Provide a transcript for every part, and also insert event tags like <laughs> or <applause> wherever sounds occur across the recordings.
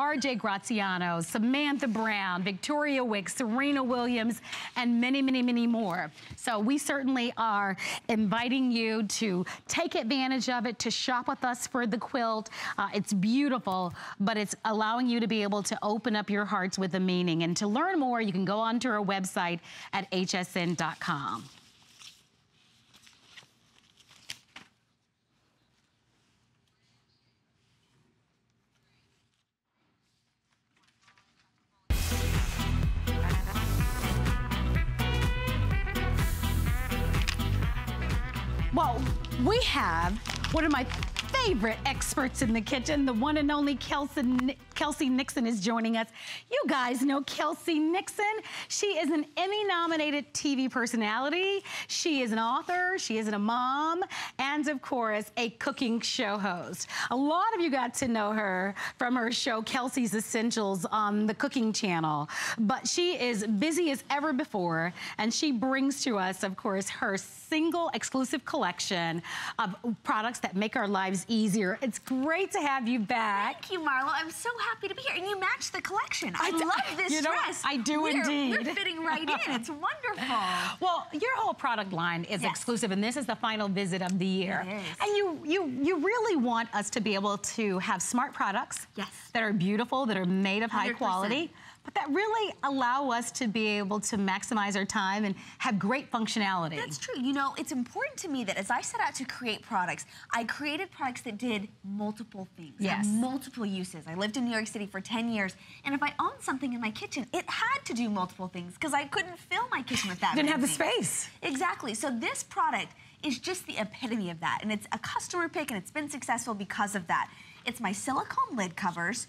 RJ Graziano, Samantha Brown, Victoria Wicks, Serena Williams, and many, many, many more. So we certainly are inviting you to take advantage of it, to shop with us for the quilt. Uh, it's beautiful, but it's allowing you to be able to open up your hearts with a meaning. And to learn more, you can go onto our website at hsn.com. Well, we have one of my favorite experts in the kitchen, the one and only Kelsey, Kelsey Nixon is joining us. You guys know Kelsey Nixon. She is an Emmy-nominated TV personality. She is an author, she is a mom, and of course, a cooking show host. A lot of you got to know her from her show, Kelsey's Essentials on the Cooking Channel. But she is busy as ever before, and she brings to us, of course, her single exclusive collection of products that make our lives easier. It's great to have you back. Thank you, Marlo. I'm so happy to be here. And you match the collection. I, I love this you know, dress. I do we're, indeed. We're fitting right in. It's wonderful. <laughs> Well, your whole product line is yes. exclusive, and this is the final visit of the year. And you, you, you really want us to be able to have smart products yes. that are beautiful, that are made of 100%. high quality but that really allow us to be able to maximize our time and have great functionality. That's true. You know, it's important to me that as I set out to create products, I created products that did multiple things. Yes. multiple uses. I lived in New York City for 10 years, and if I owned something in my kitchen, it had to do multiple things because I couldn't fill my kitchen with that Didn't have the space. Exactly. So this product is just the epitome of that, and it's a customer pick, and it's been successful because of that. It's my silicone lid covers,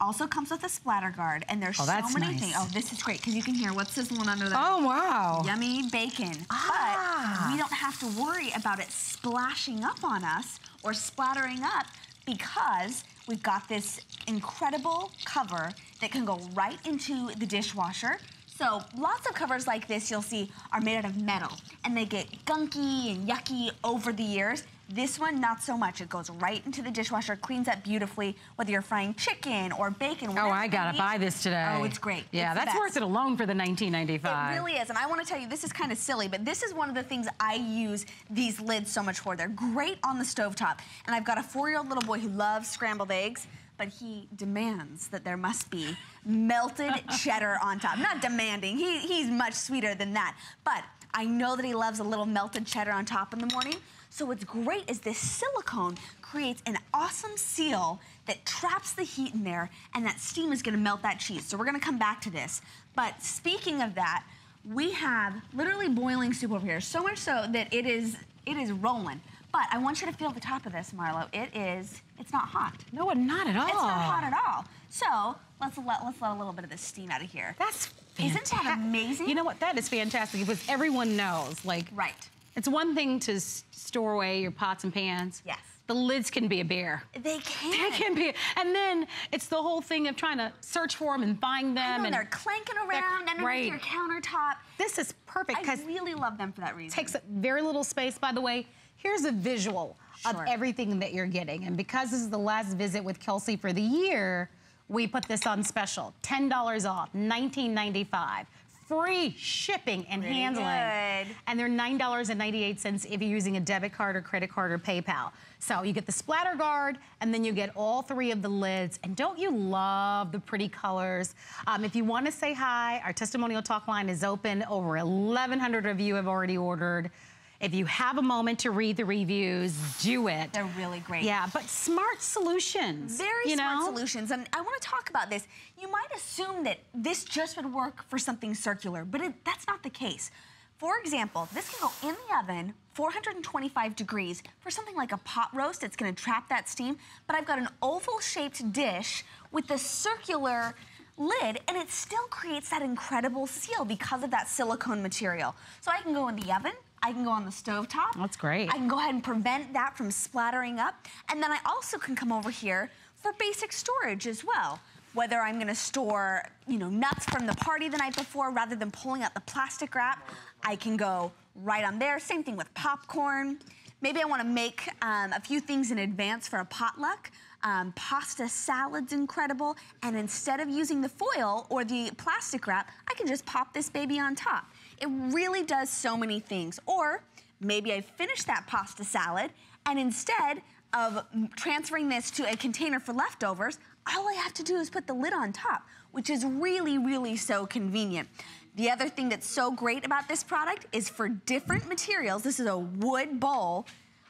also comes with a splatter guard, and there's oh, so many nice. things. Oh, this is great because you can hear what's sizzling under there. Oh, wow. Yummy bacon. Ah. But we don't have to worry about it splashing up on us or splattering up because we've got this incredible cover that can go right into the dishwasher. So lots of covers like this you'll see are made out of metal and they get gunky and yucky over the years. This one, not so much. It goes right into the dishwasher, cleans up beautifully, whether you're frying chicken or bacon. Oh, I gotta buy this today. Oh, it's great. Yeah, it's that's worth it alone for the 1995. It really is, and I wanna tell you, this is kind of silly, but this is one of the things I use these lids so much for. They're great on the stovetop, and I've got a four-year-old little boy who loves scrambled eggs, but he demands that there must be melted <laughs> cheddar on top. Not demanding, he, he's much sweeter than that, but I know that he loves a little melted cheddar on top in the morning, so what's great is this silicone creates an awesome seal that traps the heat in there and that steam is gonna melt that cheese. So we're gonna come back to this. But speaking of that, we have literally boiling soup over here. So much so that it is, it is rolling. But I want you to feel the top of this, Marlo. It is, it's not hot. No, not at all. It's not hot at all. So let's let, let's let a little bit of this steam out of here. That's fantastic. Isn't that amazing? You know what, that is fantastic because everyone knows, like, right. It's one thing to store away your pots and pans. Yes. The lids can be a bear. They can. They can be. And then it's the whole thing of trying to search for them and find them. Know, and they're clanking around underneath right. your countertop. This is perfect because I really love them for that reason. Takes very little space, by the way. Here's a visual sure. of everything that you're getting. And because this is the last visit with Kelsey for the year, we put this on special. $10 off, $19.95 free shipping and Pretty handling. Good. And they're $9.98 if you're using a debit card or credit card or PayPal. So you get the splatter guard and then you get all three of the lids. And don't you love the pretty colors? Um, if you want to say hi, our testimonial talk line is open. Over 1,100 of you have already ordered. If you have a moment to read the reviews, do it. They're really great. Yeah, but smart solutions. Very you smart know? solutions. And I want to talk about this. You might assume that this just would work for something circular, but it, that's not the case. For example, this can go in the oven 425 degrees for something like a pot roast. It's going to trap that steam. But I've got an oval-shaped dish with a circular lid, and it still creates that incredible seal because of that silicone material. So I can go in the oven, I can go on the stove top. That's great. I can go ahead and prevent that from splattering up. And then I also can come over here for basic storage as well. Whether I'm gonna store, you know, nuts from the party the night before, rather than pulling out the plastic wrap, I can go right on there. Same thing with popcorn. Maybe I wanna make um, a few things in advance for a potluck. Um, pasta salad's incredible. And instead of using the foil or the plastic wrap, I can just pop this baby on top. It really does so many things. Or maybe I finished that pasta salad and instead of transferring this to a container for leftovers, all I have to do is put the lid on top, which is really, really so convenient. The other thing that's so great about this product is for different materials, this is a wood bowl,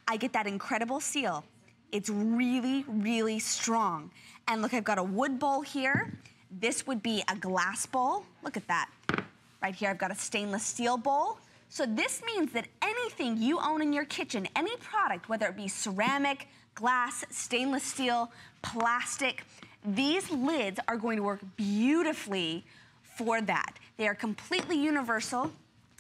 I get that incredible seal. It's really, really strong. And look, I've got a wood bowl here. This would be a glass bowl. Look at that. Right here, I've got a stainless steel bowl. So this means that anything you own in your kitchen, any product, whether it be ceramic, glass, stainless steel, plastic, these lids are going to work beautifully for that. They are completely universal.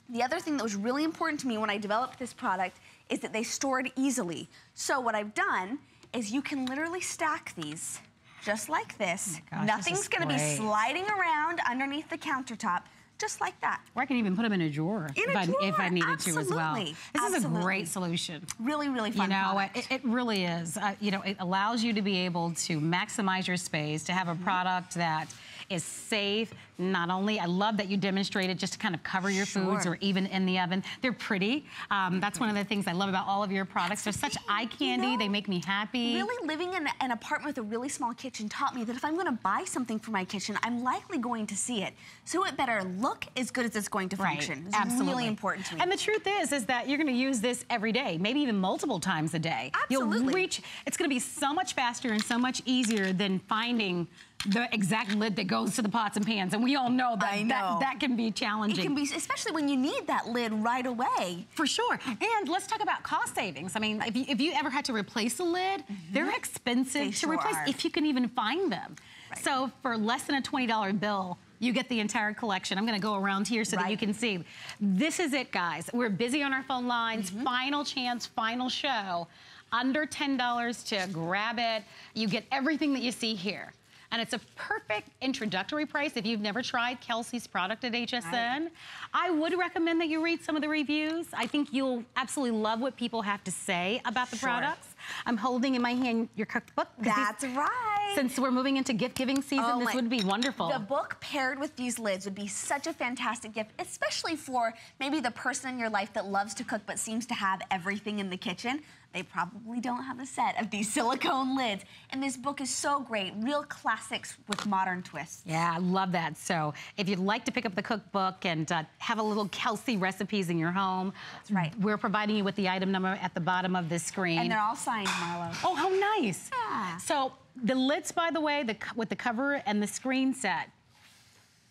The other thing that was really important to me when I developed this product is that they stored easily. So what I've done is you can literally stack these just like this. Oh gosh, Nothing's this gonna be sliding around underneath the countertop, just like that. Or I can even put them in a drawer, In if, a I, if I drawer, needed to as well. absolutely, This is a great solution. Really, really fun You know, it, it really is. Uh, you know, it allows you to be able to maximize your space, to have Mm-hmm. a product that is safe. Not only, I love that you demonstrated just to kind of cover your foods or even in the oven. They're pretty. Um, that's one of the things I love about all of your products. They're such eye <laughs> candy. know, they make me happy. Really living in an apartment with a really small kitchen taught me that if I'm gonna buy something for my kitchen, I'm likely going to see it. So it better look as good as it's going to function. It's absolutely. really important to me. And the truth is, is that you're going to use this every day, maybe even multiple times a day. Absolutely. You'll reach. It's going to be so much faster and so much easier than finding the exact lid that goes to the pots and pans. And we all know that I that, that can be challenging. it can be, especially when you need that lid right away. For sure. And let's talk about cost savings. I mean, if you, if you ever had to replace a lid, they're expensive They to sure replace are. if you can even find them. Right. So for less than a $20 bill, you get the entire collection. I'm gonna go around here so that you can see. This is it, guys. We're busy on our phone lines. Mm-hmm. Final chance, final show. Under $10 to grab it. You get everything that you see here. And it's a perfect introductory price if you've never tried Kelsey's product at HSN. I would recommend that you read some of the reviews. I think you'll absolutely love what people have to say about the Sure. products. I'm holding in my hand your cookbook. 'cause these- That's right. Since we're moving into gift giving season, Oh this my- would be wonderful. The book paired with these lids would be such a fantastic gift, especially for maybe the person in your life that loves to cook but seems to have everything in the kitchen. They probably don't have a set of these <laughs> silicone lids. And this book is so great, real classics with modern twists. Yeah, I love that. So if you'd like to pick up the cookbook and uh, have a little Kelsey recipes in your home, that's right. We're providing you with the item number at the bottom of this screen. And they're all signed, Marlo. oh, how nice. Yeah. So the lids, by the way, the, with the cover and the screen set,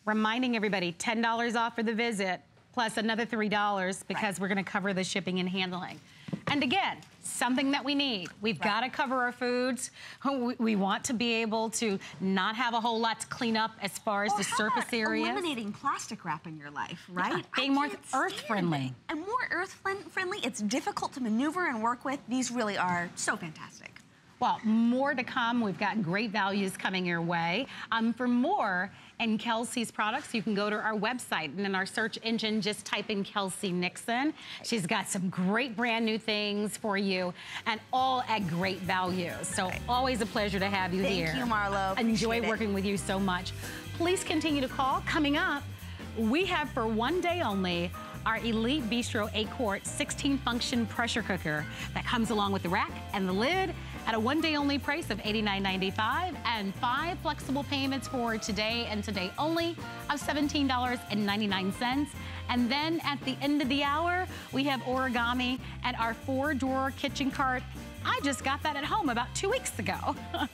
reminding everybody $10 off for the visit, plus another $3 because we're gonna cover the shipping and handling. And again, something that we need. We've Right. gotta cover our foods. We, we want to be able to not have a whole lot to clean up as far as Or the surface areas. Eliminating plastic wrap in your life, right? Yeah, being I more earth-friendly. And more earth-friendly, it's difficult to maneuver and work with. These really are so fantastic. Well, more to come. We've got great values coming your way. Um, for more and Kelsey's products, you can go to our website and in our search engine, just type in Kelsey Nixon. She's got some great brand new things for you and all at great value. So always a pleasure to have you Thank here. Thank you, Marlo. Enjoy Appreciate it. working with you so much. Please continue to call. Coming up, we have for one day only our Elite Bistro 8 quart 16 function pressure cooker that comes along with the rack and the lid at a one day only price of $89.95 and five flexible payments for today and today only of $17.99. And then at the end of the hour, we have origami and our four drawer kitchen cart I just got that at home about two weeks ago. <laughs>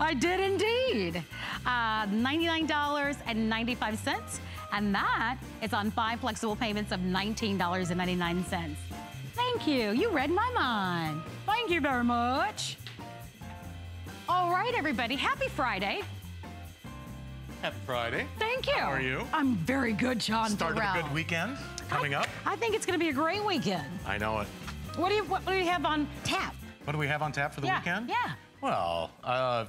I did indeed. Uh, $99.95. And that is on five flexible payments of $19.99. Thank you. You read my mind. Thank you very much. All right, everybody. Happy Friday. Happy Friday. Thank you. How are you? I'm very good, John Started a good weekend coming up. I think it's going to be a great weekend. I know it. What do you What do you have on tap? What do we have on tap for the Yeah, weekend? yeah. Well, uh,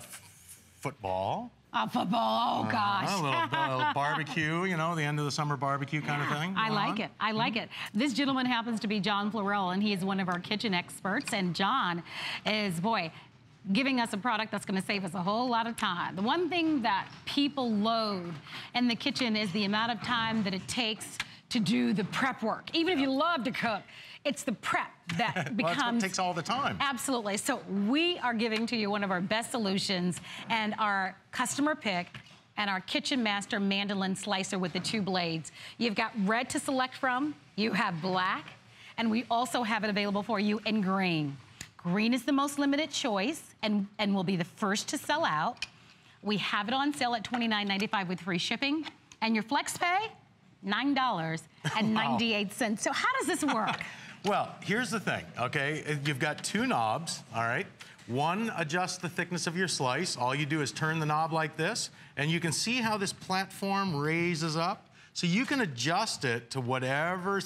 football. Uh, football. Oh gosh. Uh, a, little, <laughs> a little barbecue, you know, the end of the summer barbecue kind of thing. I like on. it. I like it. This gentleman happens to be John Florell, and he is one of our kitchen experts. And John is, boy, giving us a product that's gonna save us a whole lot of time. The one thing that people load in the kitchen is the amount of time that it takes to do the prep work. Even if you love to cook, it's the prep that <laughs> becomes takes all the time. Absolutely. So we are giving to you one of our best solutions and our customer pick and our Kitchen Master mandolin slicer with the two blades. You've got red to select from, you have black, and we also have it available for you in green. Green is the most limited choice and, and will be the first to sell out. We have it on sale at $29.95 with free shipping. And your flex pay, $9.98. So how does this work? <laughs> Well, here's the thing, okay? You've got two knobs, all right? One adjusts the thickness of your slice. All you do is turn the knob like this, and you can see how this platform raises up. So you can adjust it to whatever,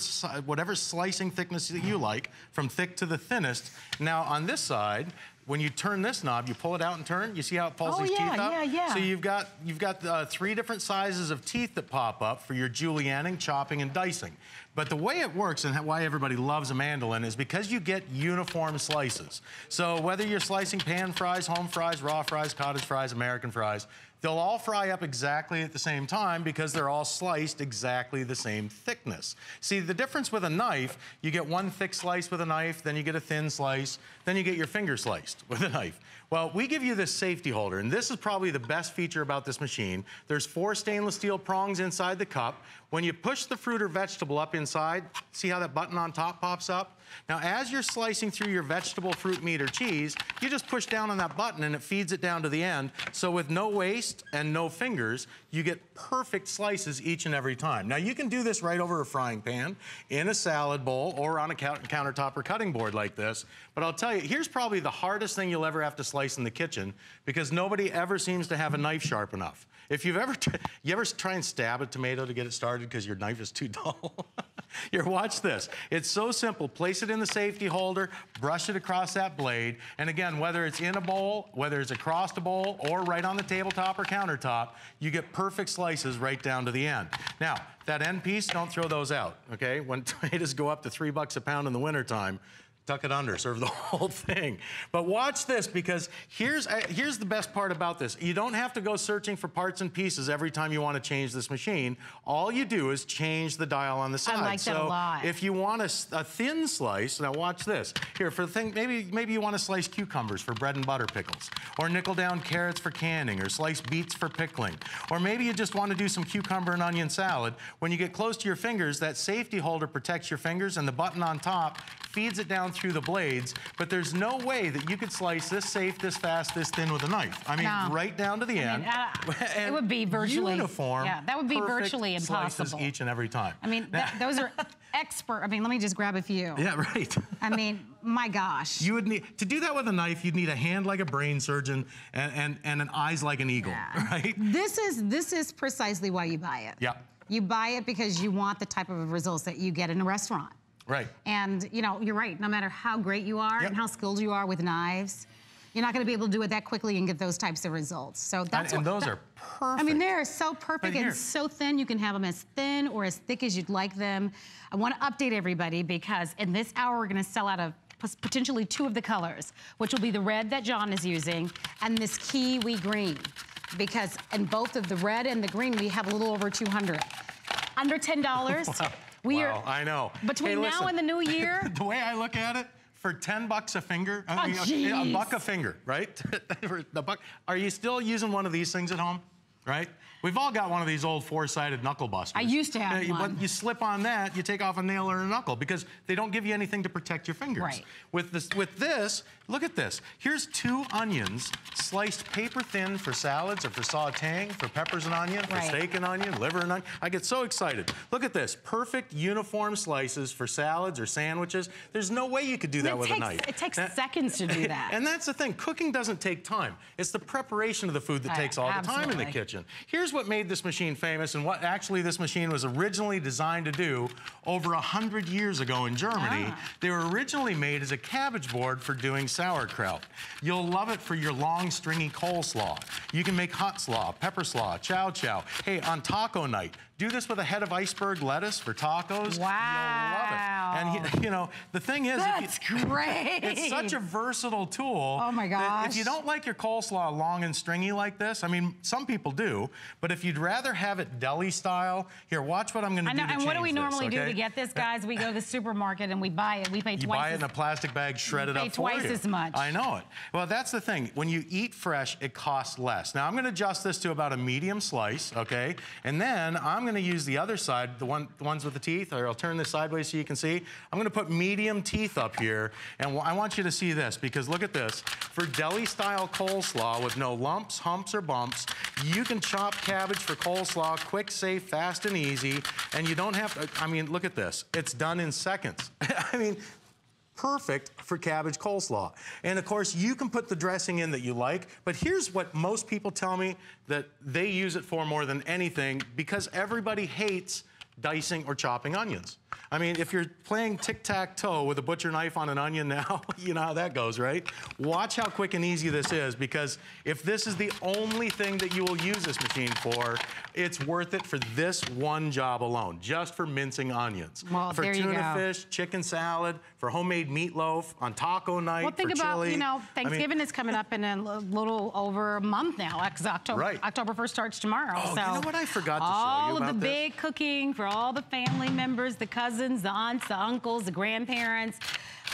whatever slicing thickness that you like, from thick to the thinnest. Now, on this side, when you turn this knob, you pull it out and turn. You see how it pulls Oh, these yeah, teeth up? yeah, yeah. So you've got you've got uh, three different sizes of teeth that pop up for your julienning, chopping, and dicing. But the way it works and why everybody loves a mandolin is because you get uniform slices. So whether you're slicing pan fries, home fries, raw fries, cottage fries, American fries, they'll all fry up exactly at the same time because they're all sliced exactly the same thickness. See, the difference with a knife, you get one thick slice with a knife, then you get a thin slice, then you get your finger sliced with a knife. Well, we give you this safety holder, and this is probably the best feature about this machine. There's four stainless steel prongs inside the cup. When you push the fruit or vegetable up inside, see how that button on top pops up? Now, as you're slicing through your vegetable, fruit, meat, or cheese, you just push down on that button and it feeds it down to the end. So with no waste and no fingers, you get perfect slices each and every time. Now, you can do this right over a frying pan, in a salad bowl, or on a countertop or cutting board like this. But I'll tell you, here's probably the hardest thing you'll ever have to slice in the kitchen because nobody ever seems to have a knife sharp enough. If you've ever, you ever try and stab a tomato to get it started because your knife is too <laughs> dull? Here, watch this. It's so simple. Place it in the safety holder, brush it across that blade, and again, whether it's in a bowl, whether it's across the bowl, or right on the tabletop or countertop, you get perfect slices right down to the end. Now, that end piece, don't throw those out, okay? When <laughs> tomatoes go up to three bucks a pound in the wintertime, tuck it under, serve the <laughs> whole thing. But watch this because here's, here's the best part about this. You don't have to go searching for parts and pieces every time you want to change this machine. All you do is change the dial on the side. I like that a so lot. if you want a thin slice, now watch this. Here, for the thing, maybe, maybe you want to slice cucumbers for bread and butter pickles, or nickel down carrots for canning, or slice beets for pickling. Or maybe you just want to do some cucumber and onion salad. When you get close to your fingers, that safety holder protects your fingers, and the button on top feeds it down through the blades, but there's no way that you could slice this safe, this fast, this thin with a knife. I mean, No. right down to the I end. mean, uh, <laughs> it would be virtually- uniform. yeah, that would be virtually impossible. each and every time. I mean, th- those are <laughs> expert. I mean, let me just grab a few. yeah, right. I mean, my gosh. You would need to do that with a knife. You'd need a hand like a brain surgeon and and, and an eyes like an eagle, Yeah. <laughs> right? This is this is precisely why you buy it. Yeah. You buy it because you want the type of results that you get in a restaurant. Right. And you know, you're right. No matter how great you are Yep. and how skilled you are with knives, you're not going to be able to do it that quickly and get those types of results. So And, that's and what, those that- are perfect. I mean, they're so perfect and so thin. You can have them as thin or as thick as you'd like them. I want to update everybody because in this hour we're going to sell out of potentially two of the colors, which will be the red that John is using and this kiwi green. Because in both of the red and the green, we have a little over 200. Under $10. <laughs> We wow, are I know. between Hey, now listen, and the new <laughs> year. the way I look at it, for 10 bucks a finger, I Oh, mean, a- a buck a finger, right? <laughs> The buck. Are you still using one of these things at home? Right? We've all got one of these old four-sided knuckle busters. I used to have Uh, one. But you slip on that, you take off a nail or a knuckle because they don't give you anything to protect your fingers. Right. With this, with this, look at this. Here's two onions sliced paper thin for salads or for sautéing, for peppers and onion, for Right. steak and onion, liver and onion. I get so excited. Look at this. Perfect uniform slices for salads or sandwiches. There's no way you could do that it with a knife. It takes That- seconds to do <laughs> that. And that's the thing. Cooking doesn't take time. It's the preparation of the food that Uh, takes all the time in the kitchen. kitchen. Here's what made this machine famous and what actually this machine was originally designed to do over a hundred years ago in Germany. Ah. They were originally made as a cabbage board for doing sauerkraut. You'll love it for your long, stringy coleslaw. You can make hot slaw, pepper slaw, chow chow. Hey, on taco night, do this with a head of iceberg lettuce for tacos. Wow. You'll love it. And <laughs> you, know, the thing is, you- great. it's such a versatile tool. Oh, my that If you don't like your coleslaw long and stringy like this, I mean, some people do, but if you'd rather have it deli style, here, watch what I'm going to do to and what do we this, normally do to get this, <laughs> guys? We go to the supermarket and we buy it. We pay twice. You twice buy it in a plastic bag, shredded pay up for twice you. as much. I know it. Well, that's the thing. When you eat fresh, it costs less. Now, I'm going to adjust this to about a medium slice, okay? And then I'm going to use the other side, the one, the ones with the teeth, or I'll turn this sideways so you can see. I'm going to put medium teeth up here, and I want you to see this because look at this. For deli-style coleslaw with no lumps, humps, or bumps, you can chop cabbage for coleslaw quick, safe, fast, and easy, and you don't have to. I mean, look at this. It's done in seconds. <laughs> I mean perfect for cabbage coleslaw. And of course, you can put the dressing in that you like, but here's what most people tell me that they use it for more than anything because everybody hates dicing or chopping onions. I mean, if you're playing tic-tac-toe with a butcher knife on an onion now, <laughs> you know how that goes, right? Watch how quick and easy this is because if this is the only thing that you will use this machine for, it's worth it for this one job alone, just for mincing onions. Well, for tuna fish, chicken salad, for homemade meatloaf, on taco night, Well, think for about, chili. you know, I mean, Thanksgiving is coming up in a little over a month now, because October, Right. October 1st starts tomorrow. Oh, so you know what I forgot to show you all of the this? big cooking for all the family members, the cousins, the aunts, the uncles, the grandparents.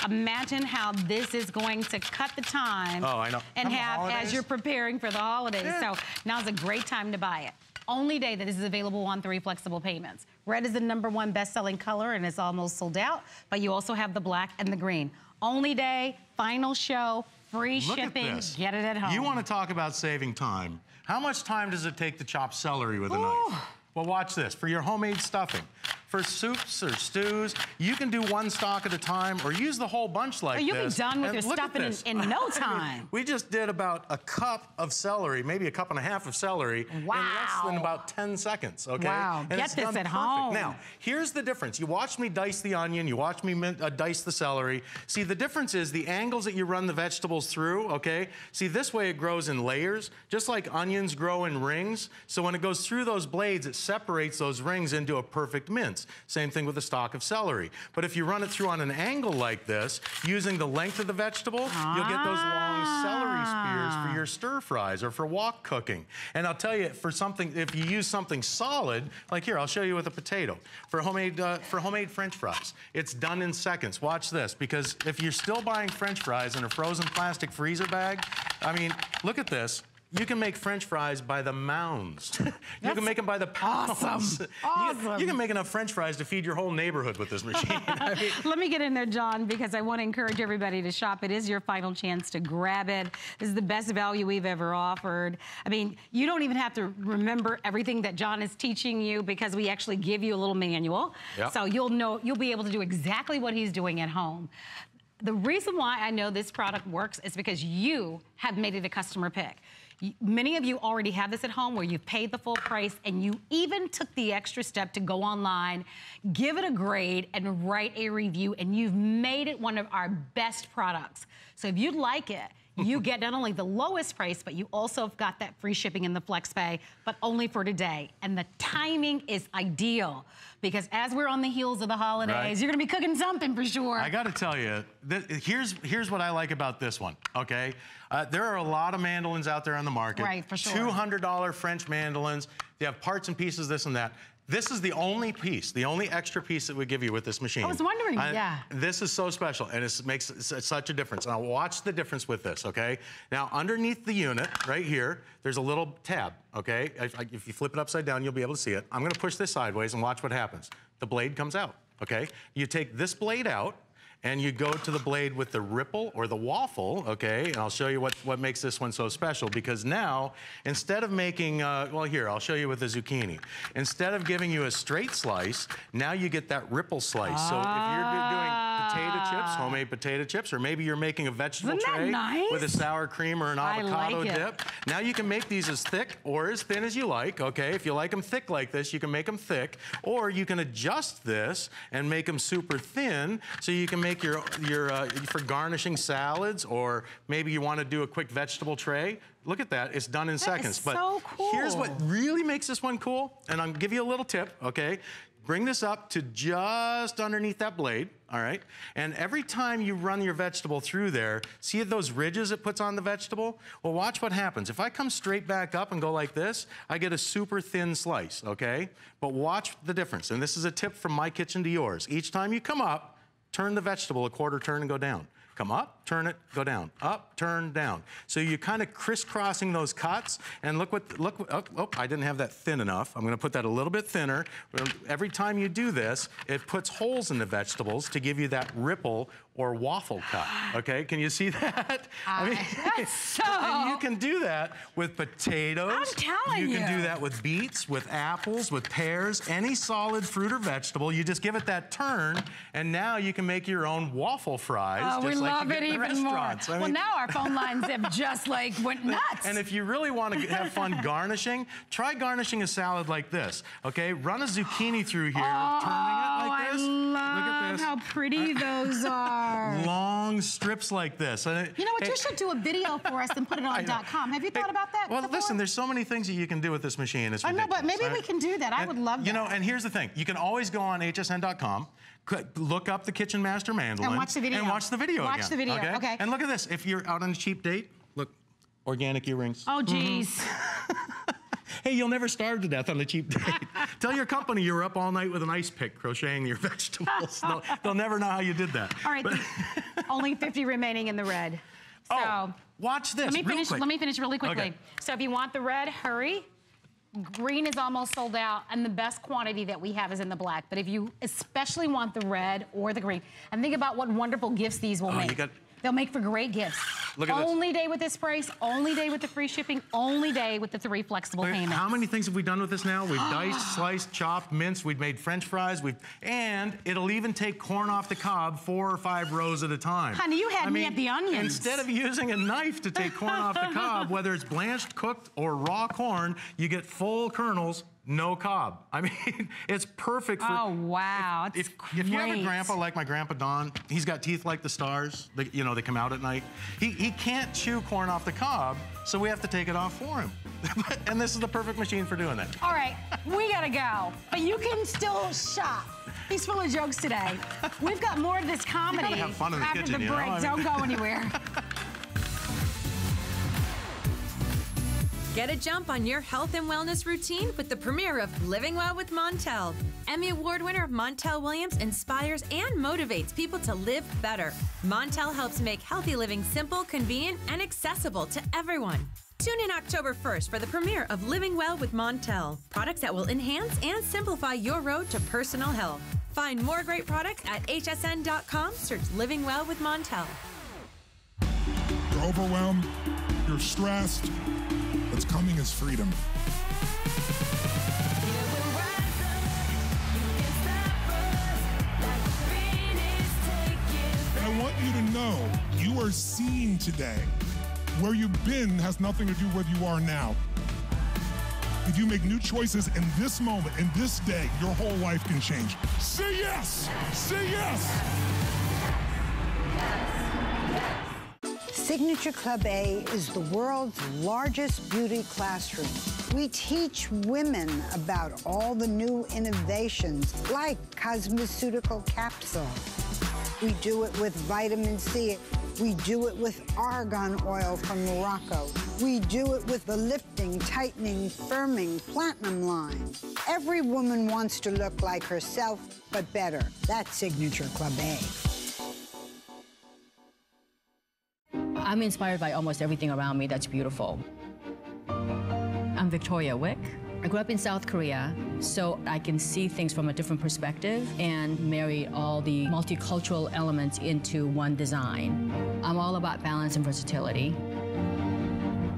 Imagine how this is going to cut the time Oh, I know. and Come the have as you're preparing for the holidays. Yeah. So now's a great time to buy it. Only day that this is available on three flexible payments. Red is the number one best-selling color and it's almost sold out, but you also have the black and the green. Only day, final show, free Look shipping, at this. get it at home. You want to talk about saving time. How much time does it take to chop celery with a knife? Well, watch this. For your homemade stuffing, for soups or stews, you can do one stalk at a time or use the whole bunch like Oh, you'll be done with And your stuffing in- in no <laughs> time. we just did about a cup of celery, maybe a cup and a half of celery in less than about 10 seconds, okay? Wow, And get it's this done at perfect. home. Now, here's the difference. You watched me dice the onion, you watched me min- uh, dice the celery. See, the difference is the angles that you run the vegetables through, okay? See, this way it grows in layers, just like onions grow in rings. So when it goes through those blades, it separates those rings into a perfect mince. Same thing with a stalk of celery. But if you run it through on an angle like this, using the length of the vegetable, you'll get those long celery spears for your stir fries or for wok cooking. And I'll tell you, for something, if you use something solid, like here, I'll show you with a potato. For homemade, uh, for homemade French fries, it's done in seconds. Watch this, because if you're still buying French fries in a frozen plastic freezer bag, I mean, look at this. You can make French fries by the mounds. <laughs> you can make them by the pounds. awesome. <laughs> You can- You, can make enough French fries to feed your whole neighborhood with this machine. <laughs> I mean, Let me get in there, John, because I want to encourage everybody to shop. It is your final chance to grab it. This is the best value we've ever offered. I mean, you don't even have to remember everything that John is teaching you because we actually give you a little manual. Yep. So you'll know, you'll be able to do exactly what he's doing at home. The reason why I know this product works is because you have made it a customer pick. Many of you already have this at home where you've paid the full price and you even took the extra step to go online, give it a grade, and write a review, and you've made it one of our best products. So if you'd like it, you get not only the lowest price, but you also have got that free shipping in the flex pay, but only for today. And the timing is ideal because as we're on the heels of the holidays, Right. you're gonna be cooking something for sure. I got to tell you, th- here's here's what I like about this one. Okay, uh, there are a lot of mandolins out there on the market. Right, for sure. Two hundred dollar French mandolins. They have parts and pieces, this and that. This is the only piece, the only extra piece that we give you with this machine. I was wondering, yeah. This is so special, and it makes such a difference. Now watch the difference with this, okay? Now underneath the unit, right here, there's a little tab, okay? If, if you flip it upside down, you'll be able to see it. I'm gonna push this sideways and watch what happens. The blade comes out, okay? You take this blade out, and you go to the blade with the ripple or the waffle, okay? And I'll show you what, what makes this one so special because now, instead of making, uh, well, here, I'll show you with the zucchini. Instead of giving you a straight slice, now you get that ripple slice. So if you're doing potato chips, homemade potato chips, or maybe you're making a vegetable Isn't tray nice? with a sour cream or an avocado like dip. Now you can make these as thick or as thin as you like, okay? If you like them thick like this, you can make them thick, or you can adjust this and make them super thin so you can make your, your uh, for garnishing salads, or maybe you want to do a quick vegetable tray. Look at that, it's done in seconds. is but so here's what really makes this one cool, and I'll give you a little tip, okay? Bring this up to just underneath that blade, all right? And every time you run your vegetable through there, see those ridges it puts on the vegetable? Well, watch what happens. If I come straight back up and go like this, I get a super thin slice, okay? But watch the difference. And this is a tip from my kitchen to yours. Each time you come up, turn the vegetable a quarter turn and go down. Come up, turn it, go down. Up, turn, down. So you're kind of crisscrossing those cuts. And look what, look, oh, oh, I didn't have that thin enough. I'm gonna put that a little bit thinner. Every time you do this, it puts holes in the vegetables to give you that ripple or waffle cut, <gasps> okay? Can you see that? I That's <laughs> so- and you can do that with potatoes. I'm telling You You can do that with beets, with apples, with pears, any solid fruit or vegetable. You just give it that turn, and now you can make your own waffle fries. Oh, we just like love it even more. I well, now our <laughs> phone lines have just like went nuts. and if you really want to have fun <laughs> garnishing, try garnishing a salad like this. Okay, run a zucchini through here, oh, turning it like Oh, I this. love Look at this. how pretty those <laughs> are. Long strips like this. And it- You know what? hey, You should do a video for us and put it <laughs> on I know. .com. Have you thought Hey, about that? Well, before? listen, there's so many things that you can do with this machine. It's I know, but ridiculous. maybe we can do that. I would love that. You know, and here's the thing. You can always go on hsn.com, look up the Kitchen Master Mandolin. And watch the video. And watch the video Watch again, the video, okay. And look at this. If you're out on a cheap date, look, organic earrings. Oh, mm-hmm. geez. <laughs> Hey, you'll never starve to death on a cheap <laughs> date. Tell your company you were up all night with an ice pick crocheting your <laughs> vegetables. they'll, they'll never know how you did that. All right, <laughs> only 50 remaining in the red. Oh, so Oh, watch this. let me finish. quick. Let me finish really quickly. Okay. So if you want the red, hurry. Green is almost sold out, and the best quantity that we have is in the black. But if you especially want the red or the green, and think about what wonderful gifts these will Oh, you make. Got- They'll make for great gifts. <sighs> Look at this. only day with this price, only day with the free shipping, only day with the three flexible Wait, payments. How many things have we done with this now? We've <gasps> diced, sliced, chopped, minced. We've made French fries. We've and it'll even take corn off the cob four or five rows at a time. Honey, you had I me mean, at the onions. Instead of using a knife to take corn off the <laughs> cob, whether it's blanched, cooked, or raw corn, you get full kernels. No cob. <laughs> I mean, it's perfect for. Oh, wow. If, It's if you have a grandpa like my grandpa Don, he's got teeth like the stars. They, you know, they come out at night. He, he can't chew corn off the cob, so we have to take it off for him. <laughs> and this is the perfect machine for doing that. All right, we gotta go. But you can still shop. He's full of jokes today. We've got more of this comedy have fun in the after kitchen, the you know? break. Don't go anywhere. <laughs> Get a jump on your health and wellness routine with the premiere of Living Well with Montel. Emmy Award winner Montel Williams inspires and motivates people to live better. Montel helps make healthy living simple, convenient, and accessible to everyone. Tune in October 1st for the premiere of Living Well with Montel. Products that will enhance and simplify your road to personal health. Find more great products at hsn.com. Search Living Well with Montel. You're overwhelmed, you're stressed. What's coming is freedom. I want you to know you are seen today. Where you've been has nothing to do with where you are now. If you make new choices in this moment, in this day, your whole life can change. Say yes! Say yes! Signature Club A is the world's largest beauty classroom. We teach women about all the new innovations like cosmeceutical capsule. We do it with vitamin C. We do it with argan oil from Morocco. We do it with the lifting, tightening, firming platinum line. Every woman wants to look like herself, but better. That's Signature Club A. I'm inspired by almost everything around me that's beautiful. I'm Victoria Wieck. I grew up in South Korea, so I can see things from a different perspective and marry all the multicultural elements into one design. I'm all about balance and versatility.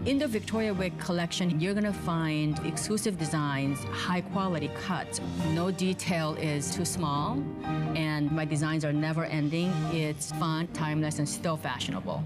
In the Victoria Wieck collection, you're gonna find exclusive designs, high quality cuts. No detail is too small, and my designs are never ending. It's fun, timeless, and still fashionable.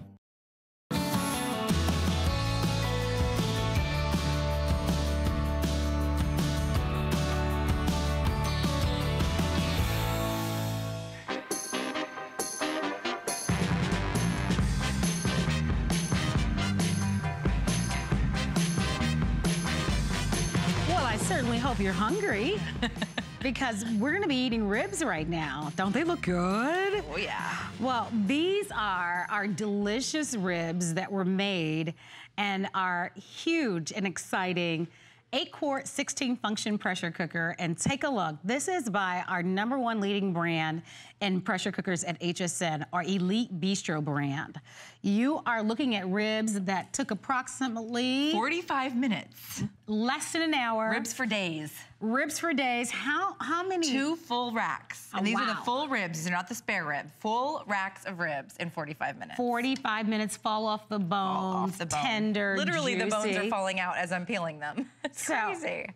Hope you're hungry <laughs> because we're going to be eating ribs right now. Don't they look good? Oh, yeah. Well, these are our delicious ribs that were made and are huge and exciting. Eight quart, 16 function pressure cooker. And take a look. This is by our number one leading brand in pressure cookers at HSN, our Elite Bistro brand. You are looking at ribs that took approximately 45 minutes. less than an hour. Ribs for days. Ribs for days. How how many? Two full racks. Oh, and these are the full ribs. These are not the spare rib. Full racks of ribs in 45 minutes. 45 minutes fall off the bones, Fall off the bone. tender, Literally, the bones are falling out as I'm peeling them. <laughs> It's So- crazy.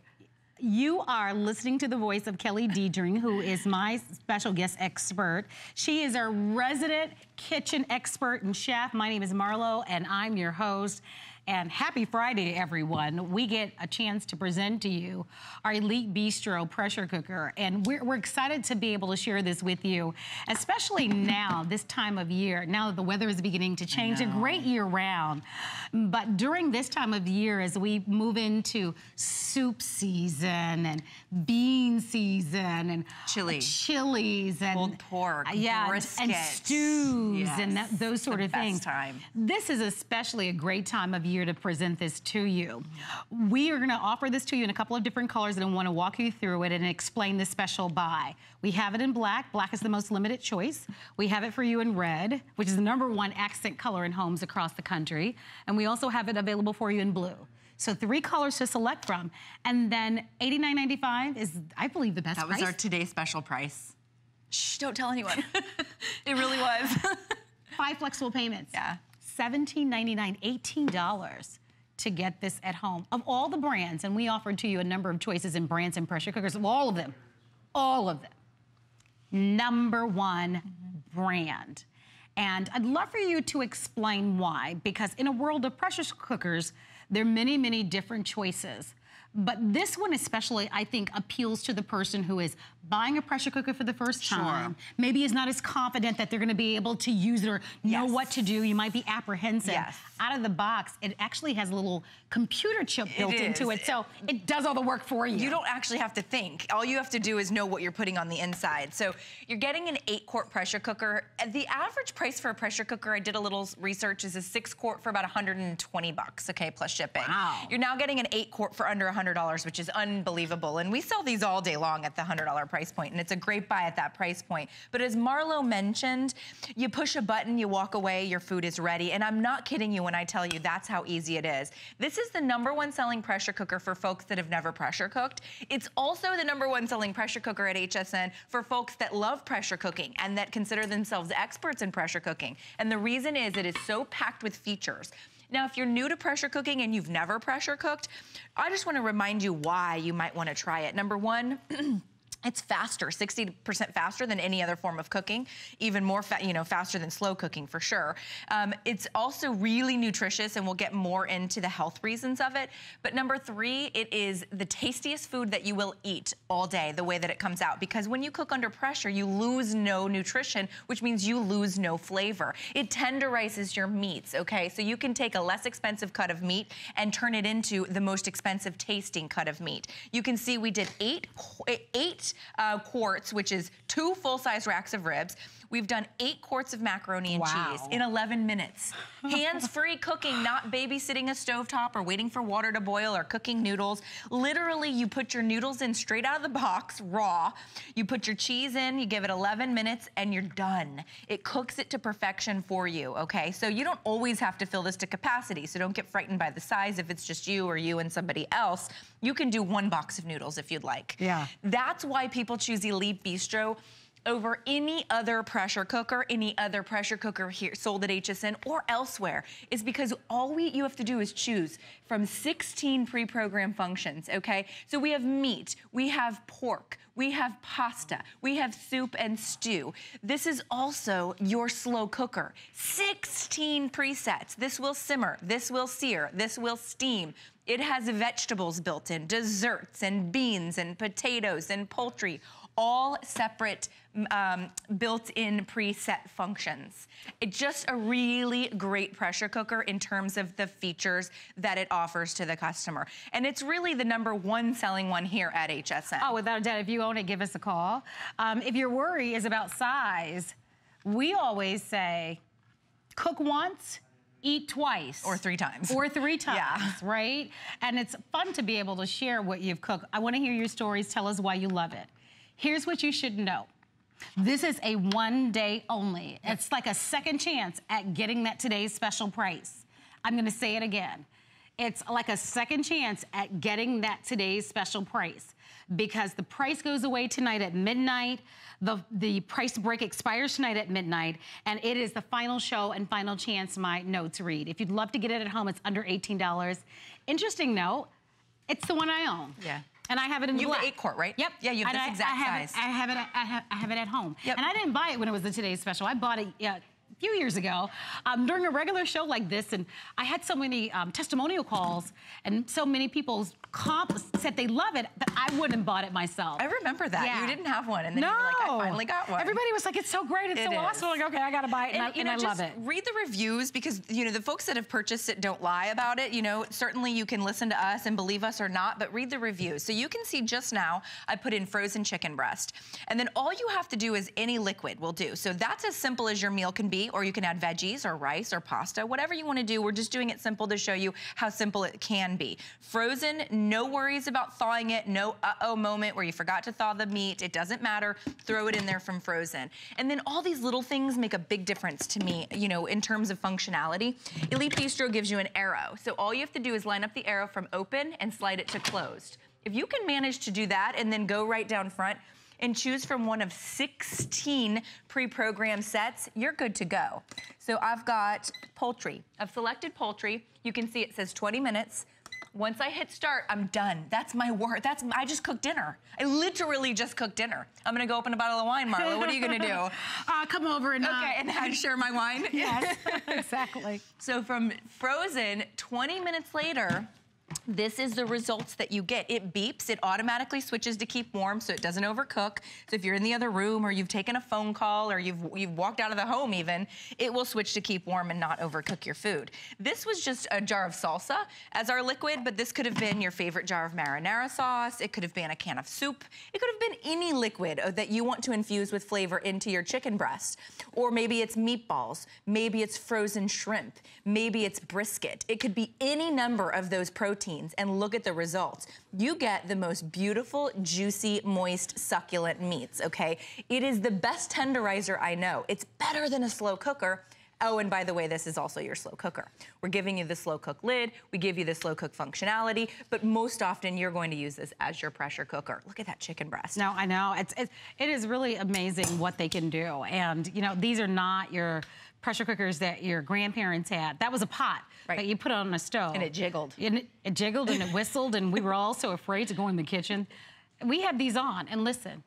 You are listening to the voice of Kelly Diedring, who is my special guest expert. She is our resident kitchen expert and chef. My name is Marlo, and I'm your host. And happy Friday, everyone. We get a chance to present to you our Elite Bistro pressure cooker. And we're, we're excited to be able to share this with you, especially <laughs> now, this time of year, now that the weather is beginning to change. A great year round. But during this time of year, as we move into soup season and bean season and Chili. chilies and Pulled pork, yeah, and- stews and that, those the sort of best things. time. This is especially a great time of year to present this to you. We are going to offer this to you in a couple of different colors, and I want to walk you through it and explain the special buy. We have it in black. Black is the most limited choice. We have it for you in red, which is the number one accent color in homes across the country, and we also have it available for you in blue. So three colors to select from, and then $89.95 is, I believe, the best That was price. our today special price. Shh, don't tell anyone. <laughs> it really was. <laughs> Five flexible payments. Yeah. $17.99, $18 to get this at home. Of all the brands, and we offered to you a number of choices in brands and pressure cookers, all of them, all of them, number one brand. And I'd love for you to explain why, because in a world of pressure cookers, there are many, many different choices. But this one especially, I think, appeals to the person who is buying a pressure cooker for the first time, Sure. maybe is not as confident that they're gonna be able to use it or know Yes. what to do. You might be apprehensive. Yes. Out of the box, it actually has a little computer chip built into it, so it does all the work for you. You don't actually have to think. All you have to do is know what you're putting on the inside. So you're getting an eight quart pressure cooker. The average price for a pressure cooker, I did a little research, is a six quart for about 120 bucks, okay, plus shipping. Wow. You're now getting an eight quart for under $100, which is unbelievable. And we sell these all day long at the $100 price point, and it's a great buy at that price point. But as Marlo mentioned, you push a button, you walk away, your food is ready. And I'm not kidding you when I tell you that's how easy it is. This is the number one selling pressure cooker for folks that have never pressure cooked. It's also the number one selling pressure cooker at HSN for folks that love pressure cooking and that consider themselves experts in pressure cooking. And the reason is it is so packed with features. Now, if you're new to pressure cooking and you've never pressure cooked, I just want to remind you why you might want to try it. Number one, <clears throat> It's faster, 60% faster than any other form of cooking, even more, you know, faster than slow cooking for sure. Um, it's also really nutritious, and we'll get more into the health reasons of it. But number three, it is the tastiest food that you will eat all day, the way that it comes out. Because when you cook under pressure, you lose no nutrition, which means you lose no flavor. It tenderizes your meats, okay? So you can take a less expensive cut of meat and turn it into the most expensive tasting cut of meat. You can see we did eight, qu- uh, quarts, which is two full-size racks of ribs. We've done eight quarts of macaroni and Wow. cheese in 11 minutes. <laughs> Hands-free cooking, not babysitting a stovetop or waiting for water to boil or cooking noodles. Literally, you put your noodles in straight out of the box, raw. You put your cheese in, you give it 11 minutes, and you're done. It cooks it to perfection for you, okay? So you don't always have to fill this to capacity, so don't get frightened by the size if it's just you or you and somebody else. You can do one box of noodles if you'd like. Yeah. That's why people choose Elite Bistro. Over any other pressure cooker, any other pressure cooker here sold at HSN or elsewhere is because all we you have to do is choose from 16 pre-programmed functions, okay? So we have meat, we have pork, we have pasta, we have soup and stew. This is also your slow cooker. 16 presets. This will simmer, this will sear, this will steam. It has vegetables built in, desserts and beans and potatoes and poultry, all separate um, built-in preset functions. It's just a really great pressure cooker in terms of the features that it offers to the customer. And it's really the number one selling one here at HSN. Oh, without a doubt, if you own it, give us a call. Um, if your worry is about size, we always say, cook once, eat twice. Or three times. Or three <laughs> times, Yeah. right? And it's fun to be able to share what you've cooked. I wanna hear your stories. Tell us why you love it. Here's what you should know. This is a one day only. It's like a second chance at getting that today's special price. I'm gonna say it again. It's like a second chance at getting that today's special price because the price goes away tonight at midnight. The, the price break expires tonight at midnight, and it is the final show and final chance my notes read. If you'd love to get it at home, it's under $18. Interesting note, it's the one I own. Yeah. And I have it in You have black. the eight quart, right? Yep. Yeah, you have And this I- exact I have size. It, I have it. I have. I have it at home. Yep. And I didn't buy it when it was the today's special. I bought it. Yeah, a few years ago um, during a regular show like this, and I had so many um, testimonial calls, and so many people comp said they love it that I wouldn't have bought it myself. I remember that. Yeah. You didn't have one, and then no, you were like, I finally got one. Everybody was like, "It's so great! It's It so awesome!" is. I'm like, okay, I gotta buy it, and, I, you and know, I love just it. Read the reviews because you know the folks that have purchased it don't lie about it. You know, certainly you can listen to us and believe us or not, but read the reviews. So you can see just now I put in frozen chicken breast, and then all you have to do is any liquid will do. So that's as simple as your meal can be, or you can add veggies or rice or pasta, whatever you want to do. We're just doing it simple to show you how simple it can be. Frozen, no worries about thawing it, no uh-oh moment where you forgot to thaw the meat. It doesn't matter. Throw it in there from frozen. And then all these little things make a big difference to me, you know, in terms of functionality. Elite Bistro gives you an arrow. So all you have to do is line up the arrow from open and slide it to closed. If you can manage to do that and then go right down front, and choose from one of 16 pre-programmed sets, you're good to go. So I've got poultry. I've selected poultry. You can see it says 20 minutes. Once I hit start, I'm done. That's my work. That's I just cooked dinner. I literally just cooked dinner. I'm gonna go open a bottle of wine, Marla. What are you gonna do? <laughs> uh, come over and uh, and I share my wine. <laughs> yes, <laughs> exactly. So from frozen, 20 minutes later, this is the results that you get. It beeps, it automatically switches to keep warm so it doesn't overcook. So if you're in the other room or you've taken a phone call or you've, you've walked out of the home even, it will switch to keep warm and not overcook your food. This was just a jar of salsa as our liquid, but this could have been your favorite jar of marinara sauce. It could have been a can of soup. It could have been any liquid uh, that you want to infuse with flavor into your chicken breast. Or maybe it's meatballs. Maybe it's frozen shrimp. Maybe it's brisket. It could be any number of those proteins and look at the results. You get the most beautiful, juicy, moist, succulent meats, okay? It is the best tenderizer I know. It's better than a slow cooker. Oh, and by the way, this is also your slow cooker. We're giving you the slow cook lid, we give you the slow cook functionality, but most often you're going to use this as your pressure cooker. Look at that chicken breast. No, I know. It's, it is really amazing what they can do. And you know, these are not your pressure cookers that your grandparents had. That was a pot Right. that you put it on a stove. And it jiggled. And it, it jiggled and it whistled and we were all so afraid to go in the kitchen. We had these on and listen.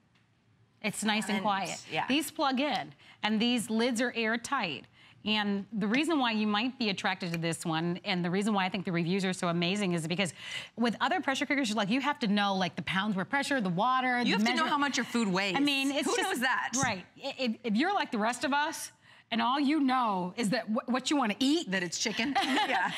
It's nice and And- quiet. yeah. These plug in and these lids are airtight. And the reason why you might be attracted to this one, and the reason why I think the reviews are so amazing, is because with other pressure cookers, you're like you have to know like the pounds per pressure, the water. You the have to know how much your food weighs. I mean, it's Who just, knows that? Right. If, if you're like the rest of us, and all you know is that wh- what you want to eat. That it's chicken. <laughs> yeah.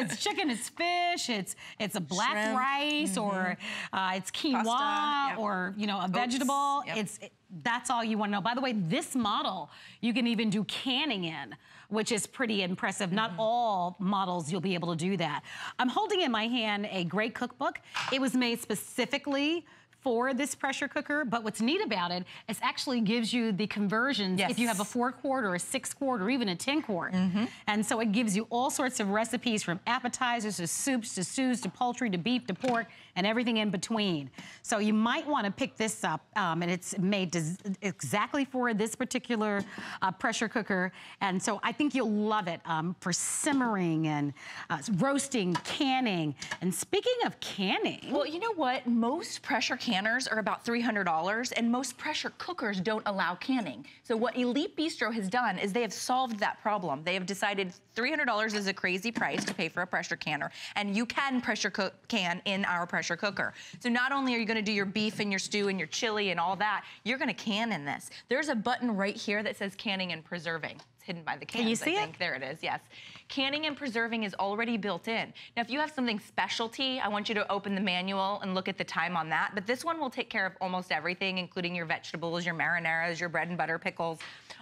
it's chicken, it's fish, it's it's a black Shrimp. rice, or uh, it's quinoa, Pasta, yep. or you know a vegetable. yep. It's it, that's all you want to know. By the way, this model you can even do canning in, which is pretty impressive. Not all models you'll be able to do that. I'm holding in my hand a great cookbook. It was made specifically for this pressure cooker, but what's neat about it is actually gives you the conversions if you have a four quart or a six quart or even a 10 quart. Mm-hmm. And so it gives you all sorts of recipes from appetizers to soups to stews to poultry to beef to pork. And everything in between. So you might want to pick this up, um, and it's made exactly for this particular uh, pressure cooker. And so I think you'll love it um, for simmering and uh, roasting, canning. And speaking of canning. Well, you know what? Most pressure canners are about $300, and most pressure cookers don't allow canning. So what Elite Bistro has done is they have solved that problem. They have decided $300 is a crazy price to pay for a pressure canner, and you can pressure cook can in our pressure cooker. So not only are you gonna do your beef and your stew and your chili and all that, you're gonna can in this. There's a button right here that says canning and preserving. It's hidden by the cans, Can you see I think. it? There it is, yes. Canning and preserving is already built in. Now, if you have something specialty, I want you to open the manual and look at the time on that. But this one will take care of almost everything, including your vegetables, your marinaras, your bread and butter pickles.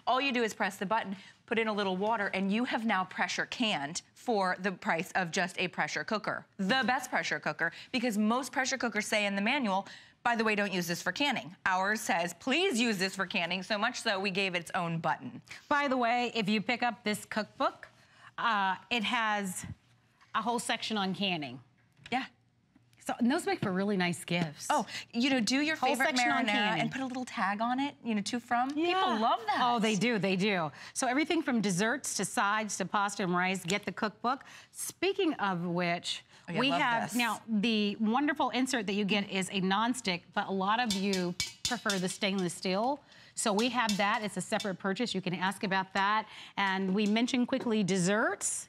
All you do is press the button, put in a little water, and you have now pressure canned for the price of just a pressure cooker. The best pressure cooker, because most pressure cookers say in the manual, by the way, don't use this for canning. Ours says, please use this for canning, so much so we gave it its own button. By the way, if you pick up this cookbook, uh, it has a whole section on canning. Yeah. So and those make for really nice gifts. Oh, you know, do your Whole favorite marinara and put a little tag on it, you know, to from. People love that. Oh, they do, they do. So everything from desserts to sides to pasta and rice, get the cookbook. Speaking of which, Oh, yeah, we have this. now the wonderful insert that you get is a nonstick, but a lot of you prefer the stainless steel. So we have that. It's a separate purchase. You can ask about that. And we mentioned quickly desserts.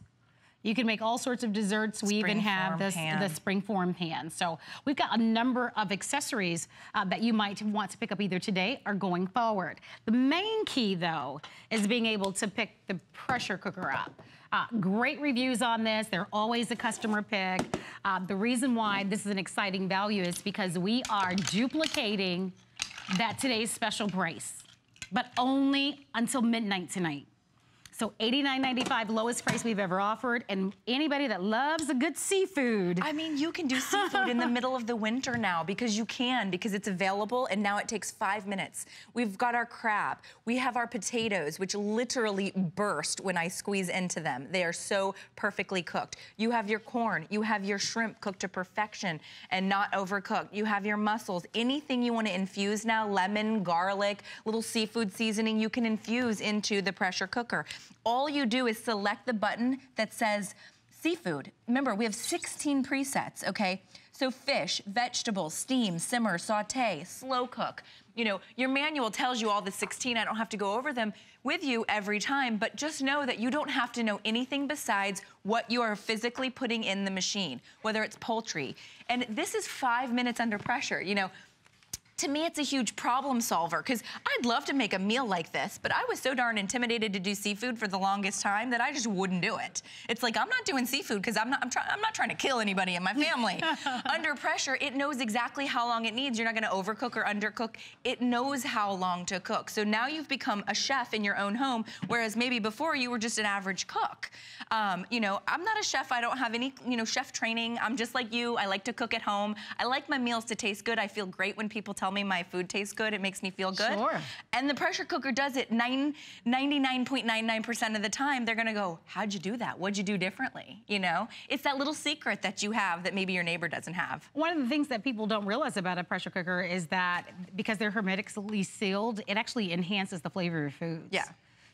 You can make all sorts of desserts. We even have this, pan. the springform pan. So we've got a number of accessories uh, that you might want to pick up either today or going forward. The main key, though, is being able to pick the pressure cooker up. Uh, great reviews on this. They're always a customer pick. Uh, the reason why this is an exciting value is because we are duplicating that today's special price, but only until midnight tonight. So $89.95, lowest price we've ever offered. And anybody that loves a good seafood. I mean, you can do <laughs> seafood in the middle of the winter now because you can, because it's available and now it takes five minutes. We've got our crab. We have our potatoes, which literally burst when I squeeze into them. They are so perfectly cooked. You have your corn. You have your shrimp cooked to perfection and not overcooked. You have your mussels. Anything you want to infuse now, lemon, garlic, little seafood seasoning, you can infuse into the pressure cooker. All you do is select the button that says seafood. Remember, we have 16 presets, okay? So fish, vegetables, steam, simmer, saute, slow cook. You know, your manual tells you all the 16. I don't have to go over them with you every time, but just know that you don't have to know anything besides what you are physically putting in the machine, whether it's poultry. And this is five minutes under pressure, you know to me, it's a huge problem solver because I'd love to make a meal like this, but I was so darn intimidated to do seafood for the longest time that I just wouldn't do it. It's like I'm not doing seafood because I'm not I'm, try, I'm not trying to kill anybody in my <laughs> family. Under pressure, it knows exactly how long it needs. You're not going to overcook or undercook. It knows how long to cook. So now you've become a chef in your own home, whereas maybe before you were just an average cook. Um, you know, I'm not a chef. I don't have any you know chef training. I'm just like you. I like to cook at home. I like my meals to taste good. I feel great when people tell me my food tastes good. It makes me feel good. Sure. And the pressure cooker does it nine, 99.99% of the time. They're gonna go, how'd you do that? What'd you do differently? You know? It's that little secret that you have that maybe your neighbor doesn't have. One of the things that people don't realize about a pressure cooker is that because they're hermetically sealed, it actually enhances the flavor of your foods. Yeah.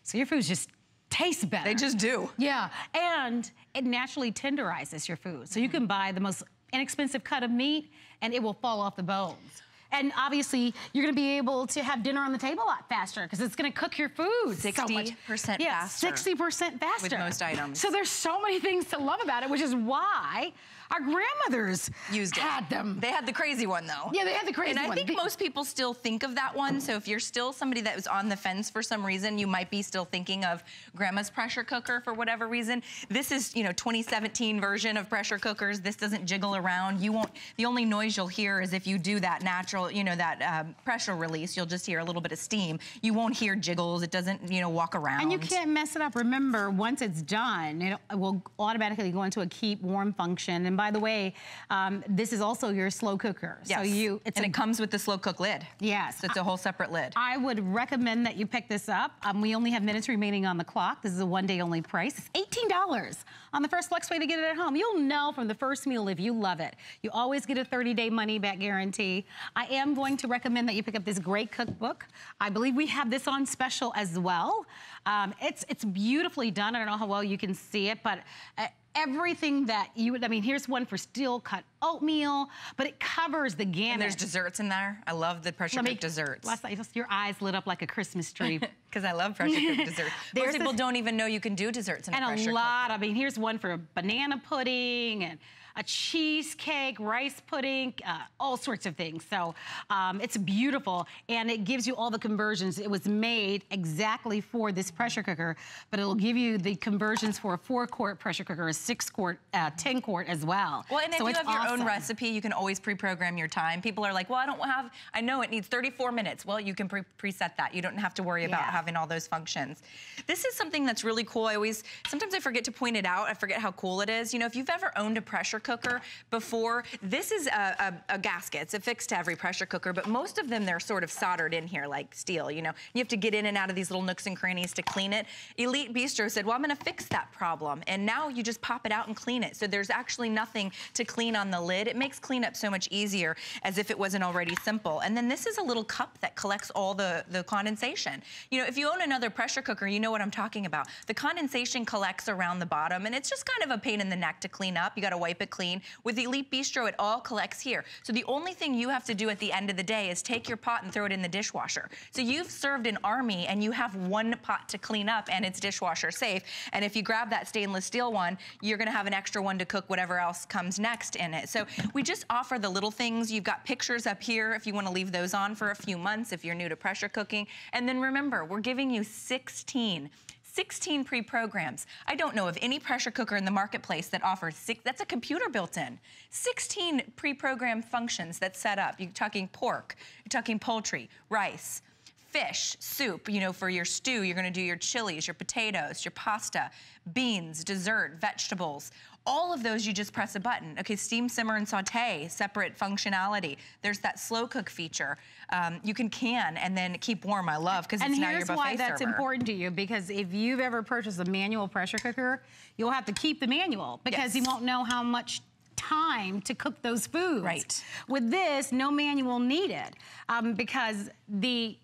So your foods just taste better. They just do. Yeah, and it naturally tenderizes your food. So you can buy the most inexpensive cut of meat and it will fall off the bones. And obviously, you're gonna be able to have dinner on the table a lot faster because it's gonna cook your food so much. 60% yeah, faster 60% faster. With most items. So there's so many things to love about it, which is why our grandmothers Used it. had them. They had the crazy one though. Yeah, they had the crazy one. And I one. think The- most people still think of that one. So if you're still somebody that was on the fence for some reason, you might be still thinking of grandma's pressure cooker for whatever reason. This is, you know, 2017 version of pressure cookers. This doesn't jiggle around. You won't, the only noise you'll hear is if you do that natural, you know, that um, pressure release, you'll just hear a little bit of steam. You won't hear jiggles. It doesn't, you know, walk around. And you can't mess it up. Remember, once it's done, it will automatically go into a keep warm function. And And by the way, um, this is also your slow cooker. Yes. So you, it's and a, it comes with the slow cook lid. Yes. So it's a whole separate lid. I would recommend that you pick this up. Um, we only have minutes remaining on the clock. This is a one day only price. It's $18 on the first flex pay to get it at home. You'll know from the first meal if you love it. You always get a 30 day money back guarantee. I am going to recommend that you pick up this great cookbook. I believe we have this on special as well. Um, it's, it's beautifully done. I don't know how well you can see it, but uh, everything that you would, I mean, here's one for steel cut oatmeal, but it covers the gamut. And there's desserts in there. I love the pressure cooked desserts. Last night, your eyes lit up like a Christmas tree. <laughs> Because I love pressure cooked <laughs> desserts. Most people don't even know you can do desserts in a and a lot. cooker. I mean, here's one for a banana pudding and a cheesecake, rice pudding, uh, all sorts of things. So um, it's beautiful, and it gives you all the conversions. It was made exactly for this pressure cooker, but it'll give you the conversions for a four-quart pressure cooker, a six-quart, uh, ten-quart as well. Well, and if you it's have your awesome. Own recipe, you can always pre-program your time. People are like, well, I don't have, I know it needs 34 minutes. Well, you can pre- preset that. You don't have to worry about Yeah. having all those functions. This is something that's really cool. I always, sometimes I forget to point it out. I forget how cool it is. You know, if you've ever owned a pressure cooker before, this is a, a, a gasket. It's affixed to every pressure cooker, but most of them, they're sort of soldered in here like steel, you know. You have to get in and out of these little nooks and crannies to clean it. Elite Bistro said, well, I'm gonna fix that problem. And now you just pop it out and clean it. So there's actually nothing to clean on the lid. It makes cleanup so much easier as if it wasn't already simple. And then this is a little cup that collects all the, the condensation. You know, if you own another pressure cooker, you know what I'm talking about. The condensation collects around the bottom and it's just kind of a pain in the neck to clean up. You gotta wipe it clean. With the Elite Bistro, it all collects here. So the only thing you have to do at the end of the day is take your pot and throw it in the dishwasher. So you've served an army and you have one pot to clean up and it's dishwasher safe. And if you grab that stainless steel one, you're gonna have an extra one to cook whatever else comes next in it. So we just offer the little things. You've got pictures up here if you wanna leave those on for a few months if you're new to pressure cooking. And then remember, we're giving you 16 16 pre-programs. I don't know of any pressure cooker in the marketplace that offers six, that's a computer built in. 16 pre-programmed functions that set up. You're talking pork, you're talking poultry, rice, fish, soup, you know, for your stew, you're gonna do your chilies, your potatoes, your pasta, beans, dessert, vegetables. All of those, you just press a button. Okay, steam, simmer, and saute, separate functionality. There's that slow cook feature. Um, you can can and then keep warm, I love, because And it's now your here's why that's server. important to you because if you've ever purchased a manual pressure cooker, you'll have to keep the manual because you won't know how much time to cook those foods. Right. With this, no manual needed um, because the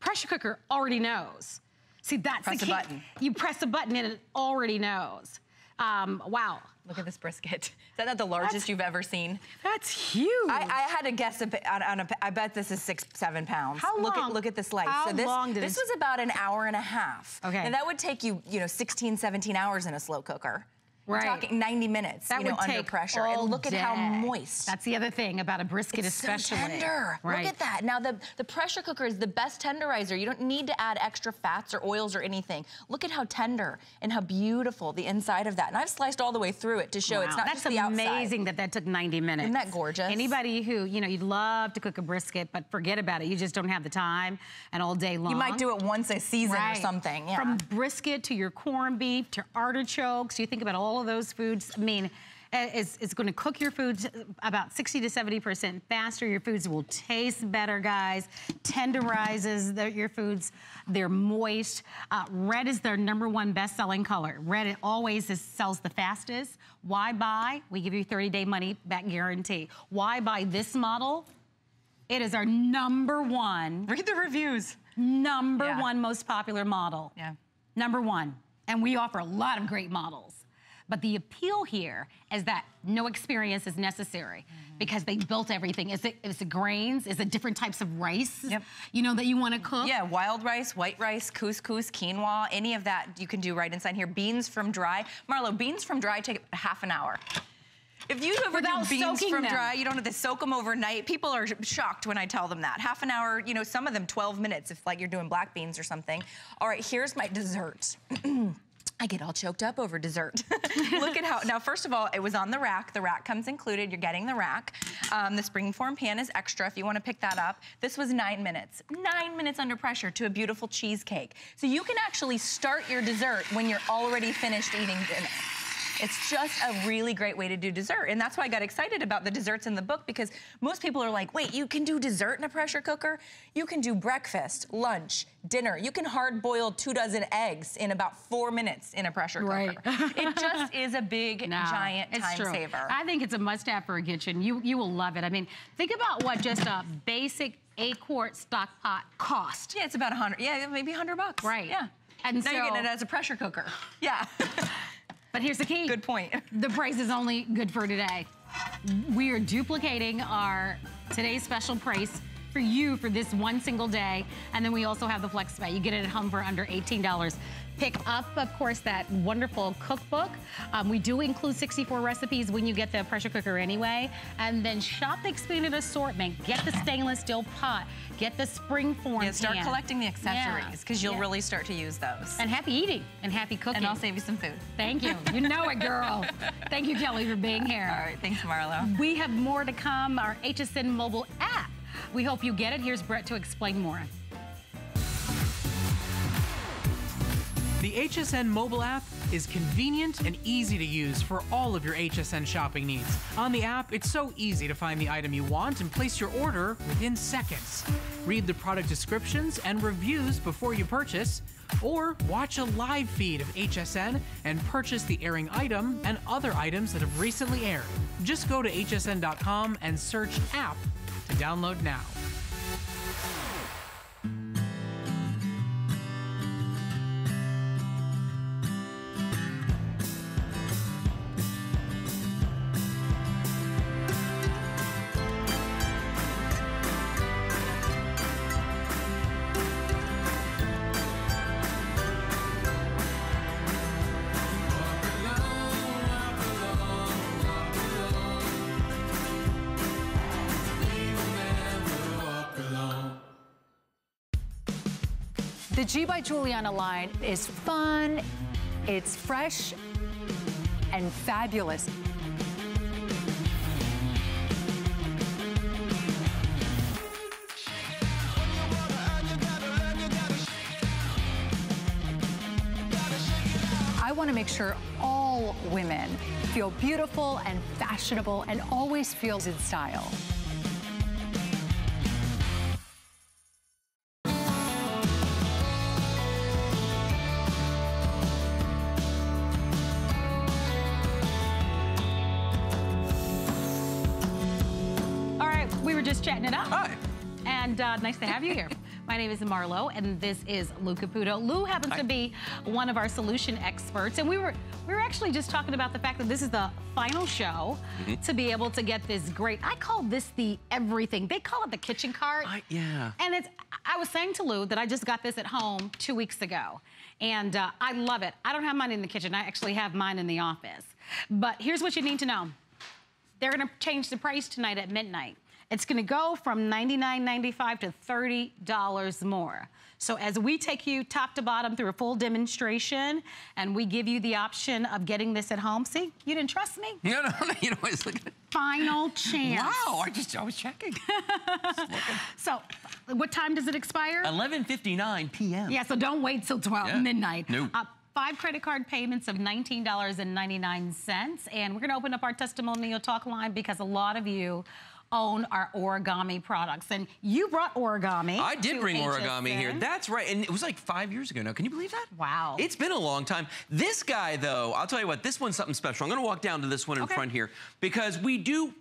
pressure cooker already knows. See, that's Press the a key. button. You press a button and it already knows. Um, wow. Look at this brisket. <laughs> Is that not the largest you've ever seen? That's huge. I, I had to guess a on, on a, I bet this is six, seven pounds. How Look long- at look at the slice. how so this, long did this it- was about an hour and a half. Okay. And that would take you, you know, 16, 17 hours in a slow cooker. We're Right. talking 90 minutes, that you know, would under pressure. and look at how moist. That's the other thing about a brisket, It's especially. so tender. Right. Look at that. Now the, the pressure cooker is the best tenderizer. You don't need to add extra fats or oils or anything. Look at how tender and how beautiful the inside of that. And I've sliced all the way through it to show it's not That's just the outside. That's amazing that that took 90 minutes. Isn't that gorgeous? Anybody who, you know, you'd love to cook a brisket, but forget about it. You just don't have the time and all day long. You might do it once a season Right. or something. Yeah. From brisket to your corned beef to artichokes, you think about all of those foods. I mean, eh, it's, it's going to cook your foods about 60 to 70% faster. Your foods will taste better, guys. Tenderizes the, your foods. They're moist. Uh, red is their number one best-selling color. Red it always is, sells the fastest. Why buy? We give you 30-day money-back guarantee. Why buy this model? It is our number one Read the reviews. number Yeah. one most popular model. Yeah. Number one. And we offer a lot of great models. But the appeal here is that no experience is necessary Mm-hmm. because they built everything. Is it, is it grains? Is it different types of rice? Yep. You know, that you want to cook? Yeah, wild rice, white rice, couscous, quinoa, any of that you can do right inside here. Beans from dry. Marlo, beans from dry take half an hour. If you ever Without do beans from them. dry, you don't have to soak them overnight. People are shocked when I tell them that. Half an hour, you know, some of them 12 minutes if like you're doing black beans or something. All right, here's my dessert. <clears throat> I get all choked up over dessert. <laughs> Look at how, now first of all, it was on the rack. The rack comes included, you're getting the rack. Um, the springform pan is extra if you wanna pick that up. This was nine minutes, nine minutes under pressure to a beautiful cheesecake. So you can actually start your dessert when you're already finished eating dinner. It's just a really great way to do dessert. And that's why I got excited about the desserts in the book because most people are like, wait, you can do dessert in a pressure cooker? You can do breakfast, lunch, dinner. You can hard boil two dozen eggs in about four minutes in a pressure cooker. Right. it just is a big, <laughs> No, giant time true. saver. I think it's a must-have for a kitchen. You you will love it. I mean, think about what just a basic eight-quart stock pot cost. yeah, it's about a hundred, yeah, maybe a hundred bucks. Right. Yeah. And now you're getting it as a pressure cooker. <sighs> Yeah. <laughs> But here's the key. Good point. <laughs> The price is only good for today. We are duplicating our today's special price for you for this one single day. And then we also have the flex pay. You get it at home for under $18. Pick up, of course, that wonderful cookbook. Um, we do include 64 recipes when you get the pressure cooker anyway. And then shop the expanded assortment. Get the stainless steel pot. Get the springform Yeah, start pan. collecting the accessories because you'll Yeah. really start to use those. And happy eating and happy cooking. And I'll save you some food. Thank you. You know it, girl. <laughs> Thank you, Kelly, for being here. All right, thanks, Marlo. We have more to come, our HSN mobile app. We hope you get it. Here's Brett to explain more. The HSN mobile app is convenient and easy to use for all of your HSN shopping needs. On the app, it's so easy to find the item you want and place your order within seconds. Read the product descriptions and reviews before you purchase, or watch a live feed of HSN and purchase the airing item and other items that have recently aired. Just go to hsn.com and search app to download now. By Juliana line is fun, it's fresh, and fabulous. I want to make sure all women feel beautiful and fashionable and always feels in style. Nice to have you here. <laughs> My name is Marlo, and this is Lou Caputo. Lou happens to be one of our solution experts, and we were we were actually just talking about the fact that this is the final show Mhm. to be able to get this great. I call this the everything. They call it the kitchen cart. Yeah. And it's, I was saying to Lou that I just got this at home two weeks ago. And uh, I love it. I don't have mine in the kitchen. I actually have mine in the office. But here's what you need to know. They're gonna change the price tonight at midnight. It's gonna go from $99.95 to $30 more. So as we take you top to bottom through a full demonstration and we give you the option of getting this at home, see, you didn't trust me? No, no, no, you know, I was looking at Final <laughs> chance. Wow, I just, I was checking. <laughs> So, what time does it expire? 11.59 p.m. Yeah, so don't wait till 12 Yeah. midnight. No. Uh, five credit card payments of $19.99. And we're going to open up our testimonial talk line because a lot of you own our origami products. And you brought origami. I did bring origami here. That's right. And it was like five years ago now. Can you believe that? Wow. It's been a long time. This guy, though, I'll tell you what, this one's something special. I'm going to walk down to this one in Okay. front here because we do,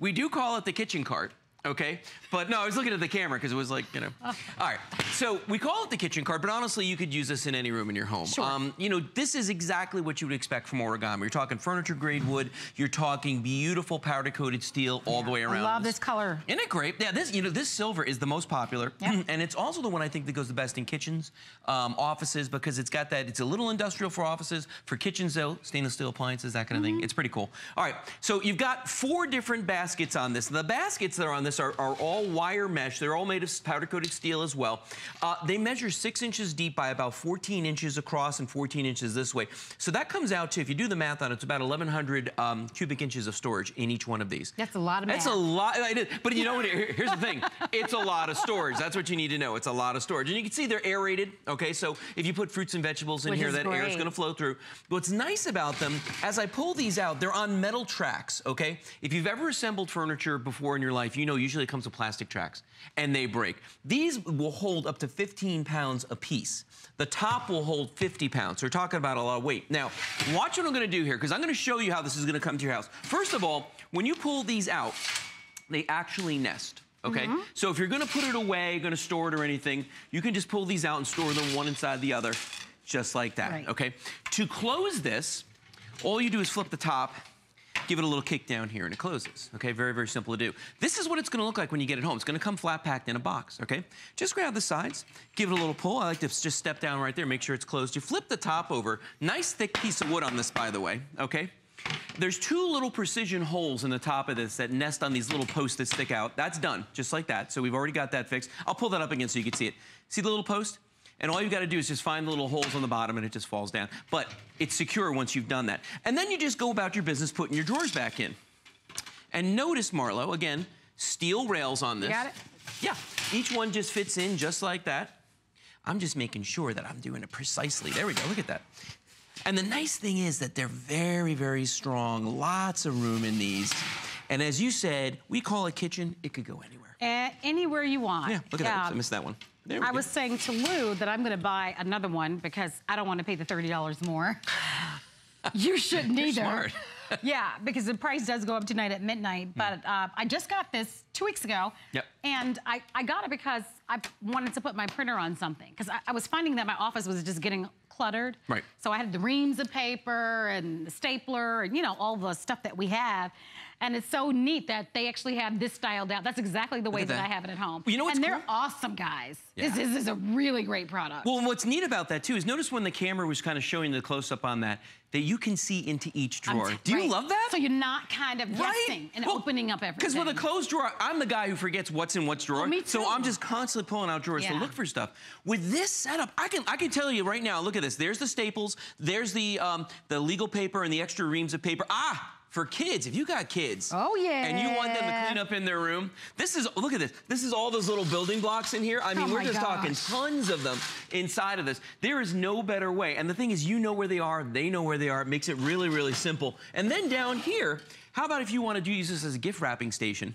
we do call it the kitchen cart. Okay, but no, I was looking at the camera because it was like, you know. All right, so we call it the kitchen cart, but honestly, you could use this in any room in your home. Sure. Um, you know, this is exactly what you would expect from origami. You're talking furniture grade wood. You're talking beautiful powder coated steel all the way around. I love this color. Isn't it great? Yeah, this you know this silver is the most popular, <clears throat> and it's also the one I think that goes the best in kitchens, um, offices because it's got that. It's a little industrial for offices, for kitchens though, stainless steel appliances, that kind of thing. It's pretty cool. All right, so you've got four different baskets on this. The baskets that are on this are, are all wire mesh. They're all made of powder coated steel as well. Uh, they measure six inches deep by about 14 inches across and 14 inches this way. So that comes out to, if you do the math on it, it's about 1,100 um, cubic inches of storage in each one of these. That's a lot of That's math. a lot. But you know what? Here's the thing. It's a lot of storage. That's what you need to know. It's a lot of storage. And you can see they're aerated. Okay, so if you put fruits and vegetables in Which here, that air is going to flow through. What's nice about them, as I pull these out, they're on metal tracks. Okay, if you've ever assembled furniture before in your life, you know usually it comes with plastic tracks, and they break. These will hold up to 15 pounds a piece. The top will hold 50 pounds. So we're talking about a lot of weight. Now, watch what I'm going to do here, because I'm going to show you how this is going to come to your house. First of all, when you pull these out, they actually nest. Okay, Mm-hmm. so if you're gonna put it away, gonna store it or anything, you can just pull these out and store them one inside the other, just like that. Right. Okay, to close this, all you do is flip the top, give it a little kick down here, and it closes. Okay, very, very simple to do. This is what it's gonna look like when you get it home. It's gonna come flat packed in a box, okay? Just grab the sides, give it a little pull. I like to just step down right there, make sure it's closed. You flip the top over. Nice thick piece of wood on this, by the way, okay? There's two little precision holes in the top of this that nest on these little posts that stick out. That's done, just like that. So we've already got that fixed. I'll pull that up again so you can see it. See the little post? And all you've gotta do is just find the little holes on the bottom and it just falls down. But it's secure once you've done that. And then you just go about your business putting your drawers back in. And notice, Marlo, again, steel rails on this. got it? Yeah, each one just fits in just like that. I'm just making sure that I'm doing it precisely. There we go, look at that. And the nice thing is that they're very, very strong, lots of room in these. And as you said, we call a kitchen, it could go anywhere. Uh, anywhere you want. Yeah, look at that, Oops, I missed that one. I go. was saying to Lou that I'm going to buy another one because I don't want to pay the $30 more. <laughs> you shouldn't either. smart. <laughs> yeah, because the price does go up tonight at midnight. But uh, I just got this two weeks ago. Yep. And I, I got it because I wanted to put my printer on something. Because I, I was finding that my office was just getting cluttered. Right. So I had the reams of paper and the stapler and, you know, all the stuff that we have. And it's so neat that they actually have this styled out. That's exactly the way that. that. I have it at home. You know what's and they're cool? awesome, guys. Yeah. This, is, this is a really great product. Well, and what's neat about that too is notice when the camera was kind of showing the close up on that, that you can see into each drawer. Do you right. love that? So you're not kind of Right? guessing and Well, opening up everything. Because with a closed drawer, I'm the guy who forgets what's in what's drawer. Oh, me too. So. I'm just constantly pulling out drawers to look for stuff. With this setup, I can I can tell you right now. Look at this. There's the staples. There's the um, the legal paper and the extra reams of paper. Ah. For kids, if you got kids, Oh, yeah. and you want them to clean up in their room, this is look at this. This is all those little building blocks in here. I mean, Oh we're just talking tons of them inside of this. There is no better way. And the thing is, you know where they are, they know where they are. It makes it really, really simple. And then down here, how about if you want to do use this as a gift wrapping station,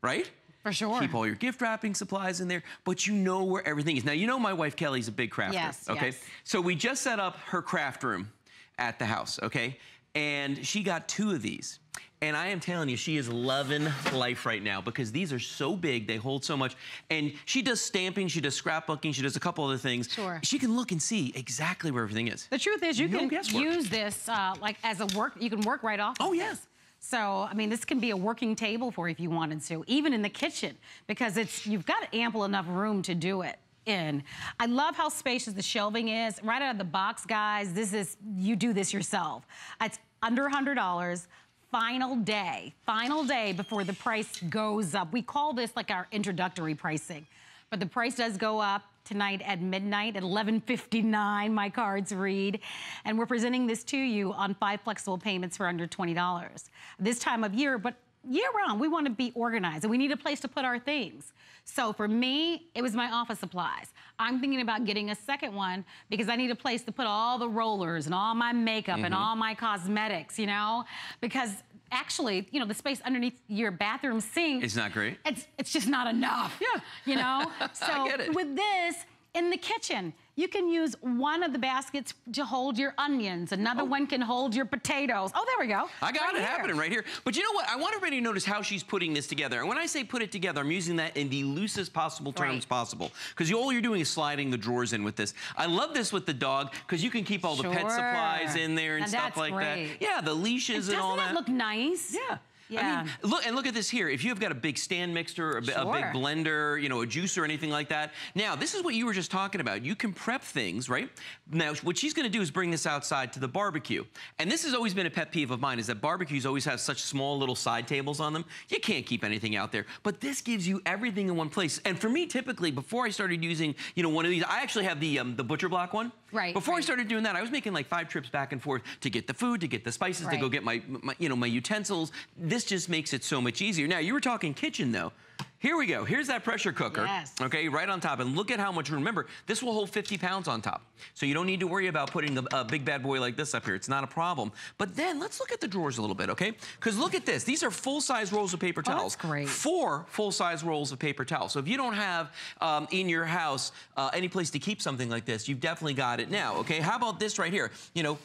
right? For sure. Keep all your gift wrapping supplies in there, but you know where everything is. Now, you know my wife Kelly's a big crafter. Yes, Okay. yes. So we just set up her craft room at the house, okay? And she got two of these. And I am telling you, she is loving life right now because these are so big, they hold so much. And she does stamping, she does scrapbooking, she does a couple other things. Sure. She can look and see exactly where everything is. The truth is, you No can guesswork. use this uh, like as a work. You can work right off. Oh, yeah. this. So I mean, this can be a working table for you if you wanted to, even in the kitchen, because it's you've got ample enough room to do it. In. I love how spacious the shelving is. Right out of the box, guys, this is, you do this yourself. It's under $100. Final day, final day before the price goes up. We call this like our introductory pricing, but the price does go up tonight at midnight at 11:59. My cards read, and we're presenting this to you on five flexible payments for under $20 this time of year. But year round, we want to be organized and we need a place to put our things. So for me, it was my office supplies. I'm thinking about getting a second one because I need a place to put all the rollers and all my makeup and mm-hmm. all my cosmetics, you know? Because actually, you know, the space underneath your bathroom sink It's not great. it's it's just not enough. Yeah. You know? <laughs> So get it. with this in the kitchen, you can use one of the baskets to hold your onions. Another oh. one can hold your potatoes. Oh, there we go. I got Right it here. happening right here. But you know what? I want everybody to notice how she's putting this together. And when I say put it together, I'm using that in the loosest possible terms Right. possible. Because all you're doing is sliding the drawers in with this. I love this with the dog because you can keep all the pet supplies in there and Now stuff like great. that. Yeah, the leashes And and all doesn't that. that look nice? Yeah. Yeah. I mean, look and look at this here. If you've got a big stand mixer, a, bi- a big blender, you know, a juicer, or anything like that. Now, this is what you were just talking about. You can prep things, right? Now, what she's going to do is bring this outside to the barbecue. And this has always been a pet peeve of mine: is that barbecues always have such small little side tables on them. You can't keep anything out there. But this gives you everything in one place. And for me, typically, before I started using, you know, one of these, I actually have the um, the butcher block one. Right, Before I started doing that, I was making like five trips back and forth to get the food, to get the spices, to go get my, my, you know, my utensils. This just makes it so much easier. Now, you were talking kitchen though. Here we go. Here's that pressure cooker. Yes. Okay, right on top. And look at how much room. Remember, this will hold 50 pounds on top. So you don't need to worry about putting a, a big bad boy like this up here. It's not a problem. But then let's look at the drawers a little bit, okay? Because look at this. These are full-size rolls of paper Oh, towels. that's great. Four full-size rolls of paper towels. So if you don't have um, in your house uh, any place to keep something like this, you've definitely got it now, okay? How about this right here? You know,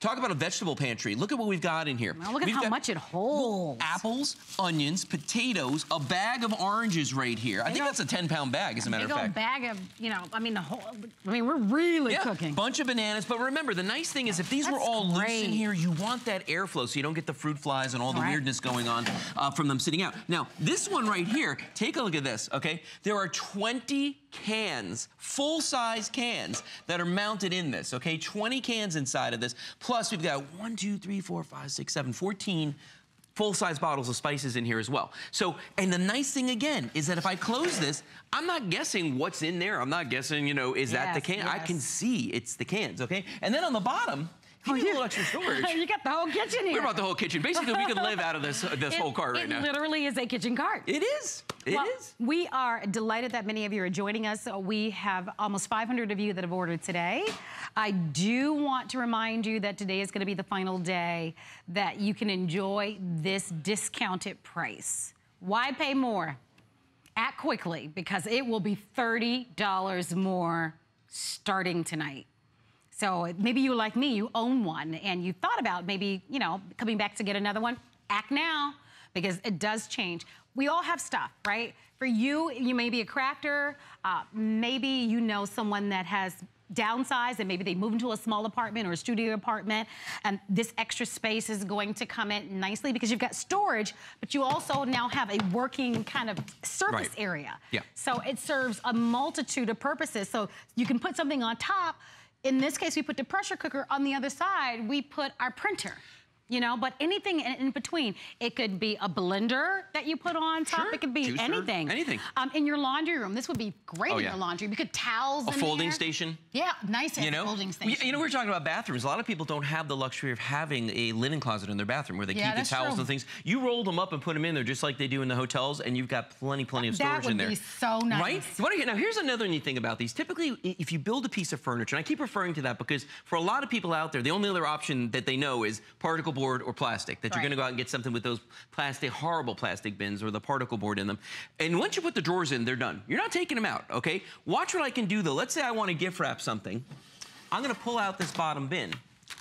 Talk about a vegetable pantry. Look at what we've got in here. Now look at We've how much it holds. Apples, onions, potatoes, a bag of oranges right here. I think Big that's a 10 pound bag, as a matter of old fact. bag of, you know, I mean, the whole, I mean, we're really Yeah, cooking. bunch of bananas. But remember, the nice thing is if these were That's all loose in here, you want that airflow so you don't get the fruit flies and all the Right. weirdness going on uh, from them sitting out. Now, this one right here, take a look at this, okay? There are 20 cans, full-size cans that are mounted in this, okay? 20 cans inside of this. Plus, we've got one, two, three, four, five, six, seven, 14 full-size bottles of spices in here as well. So, and the nice thing again is that if I close this, I'm not guessing what's in there. I'm not guessing, you know, is that the Yes, can? I can see it's the cans, okay? And then on the bottom, you need a little extra storage. <laughs> you got the whole kitchen here. We're about the whole kitchen. Basically, we could <laughs> live out of this uh, this It- whole cart right now. it literally is a kitchen cart. It is. It is. Well, We are delighted that many of you are joining us. Uh, We have almost 500 of you that have ordered today. I do want to remind you that today is going to be the final day that you can enjoy this discounted price. Why pay more? Act quickly because it will be $30 more starting tonight. So maybe you like me, you own one and you thought about maybe, you know, coming back to get another one. Act now because it does change. We all have stuff, right? For you, you may be a crafter. Uh, maybe you know someone that has downsized and maybe they move into a small apartment or a studio apartment and this extra space is going to come in nicely because you've got storage, but you also now have a working kind of surface Right. area. Yeah. So it serves a multitude of purposes. So you can put something on top. In this case, we put the pressure cooker. On the other side, we put our printer. You know, but anything in, in between. It could be a blender that you put on top. Sure. It could be Juicer, anything. anything. Um, in your laundry room, this would be great Oh, in yeah. your laundry. You could towels A in folding there. station. Yeah, nice You know, folding We- station. you know, we we're talking about bathrooms. A lot of people don't have the luxury of having a linen closet in their bathroom where they Yeah, keep the towels true. and things. You roll them up and put them in there just like they do in the hotels, and you've got plenty, plenty of storage in there. That would be so nice. Right? What you- now, here's another neat thing about these. Typically, if you build a piece of furniture, and I keep referring to that because for a lot of people out there, the only other option that they know is particle board or plastic. That you're going to go out and get something with those plastic, horrible plastic bins or the particle board in them. And once you put the drawers in, they're done. You're not taking them out, okay? Watch what I can do though. Let's say I want to gift wrap something. I'm gonna pull out this bottom bin.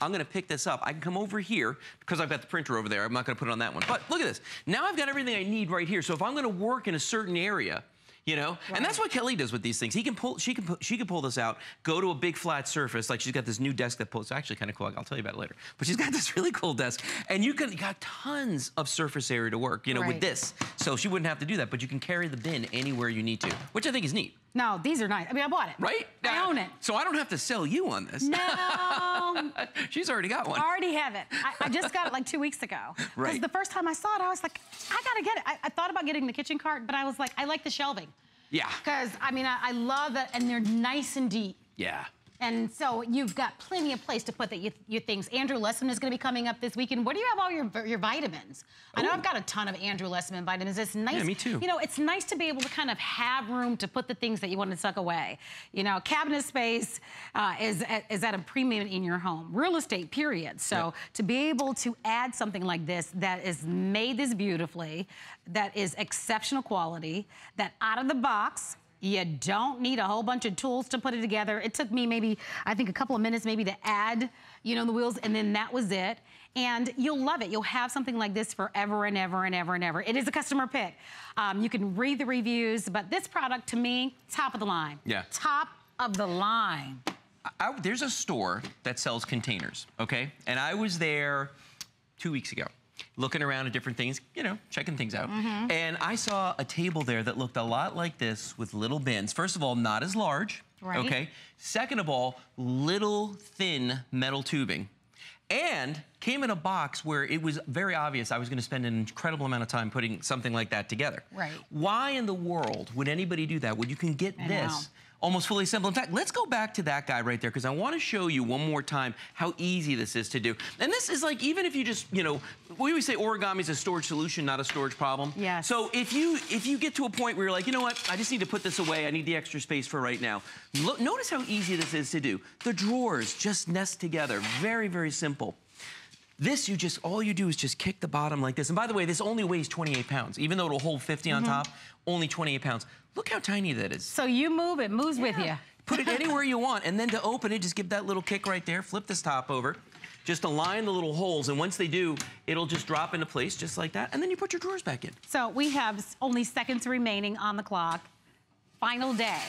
I'm gonna pick this up. I can come over here because I've got the printer over there. I'm not gonna put it on that one. But look at this. Now I've got everything I need right here. So if I'm gonna work in a certain area, you know, and that's what Kelly does with these things. He can pull, she can, she can pull this out, go to a big flat surface. Like she's got this new desk that pulls. It's actually kind of cool. I'll tell you about it later. But she's got <laughs> this really cool desk, and you can you got tons of surface area to work. You know, with this, so she wouldn't have to do that. But you can carry the bin anywhere you need to, which I think is neat, no, these are nice. I mean, I bought it. right? I own it. So I don't have to sell you on this. No, <laughs> <laughs> She's already got one. I already have it. I, I just got it like two weeks ago. <laughs> Right. Because the first time I saw it, I was like, I gotta get it. I, I thought about getting the kitchen cart, but I was like, I like the shelving. Yeah. Because, I mean, I, I love that, and they're nice and deep. Yeah. And so you've got plenty of place to put the, your, your things. Andrew Lessman is going to be coming up this weekend. Where do you have all your your vitamins? I know I've got a ton of Andrew Lessman vitamins. It's nice. Yeah, me too. You know, it's nice to be able to kind of have room to put the things that you want to tuck away. You know, cabinet space uh, is at, is at a premium in your home. Real estate, period. So Yep. to be able to add something like this that is made this beautifully, that is exceptional quality, that out of the box. You don't need a whole bunch of tools to put it together. It took me maybe, I think, a couple of minutes maybe to add, you know, the wheels, and then that was it. And you'll love it. You'll have something like this forever and ever and ever and ever. It is a customer pick. Um, you can read the reviews, but this product, to me, top of the line. Yeah. Top of the line. I, there's a store that sells containers, okay? And I was there two weeks ago. Looking around at different things, you know, checking things out. Mm-hmm. And I saw a table there that looked a lot like this with little bins. First of all, not as large. Right. Okay. Second of all, little thin metal tubing. And came in a box where it was very obvious I was going to spend an incredible amount of time putting something like that together. Right. Why in the world would anybody do that when you can get I this know. Almost fully assembled? In fact, let's go back to that guy right there because I want to show you one more time how easy this is to do. And this is like, even if you just, you know, we always say origami is a storage solution, not a storage problem. Yes. So if you if you get to a point where you're like, you know what, I just need to put this away, I need the extra space for right now. Look, notice how easy this is to do. The drawers just nest together. Very, very simple. This, you just, all you do is just kick the bottom like this. And by the way, this only weighs 28 pounds. Even though it'll hold 50 on Mhm. top, only 28 pounds. Look how tiny that is. So you move, it moves with you. Put it <laughs> anywhere you want. And then to open it, just give that little kick right there. Flip this top over. Just align the little holes. And once they do, it'll just drop into place just like that. And then you put your drawers back in. So we have only seconds remaining on the clock. Final day.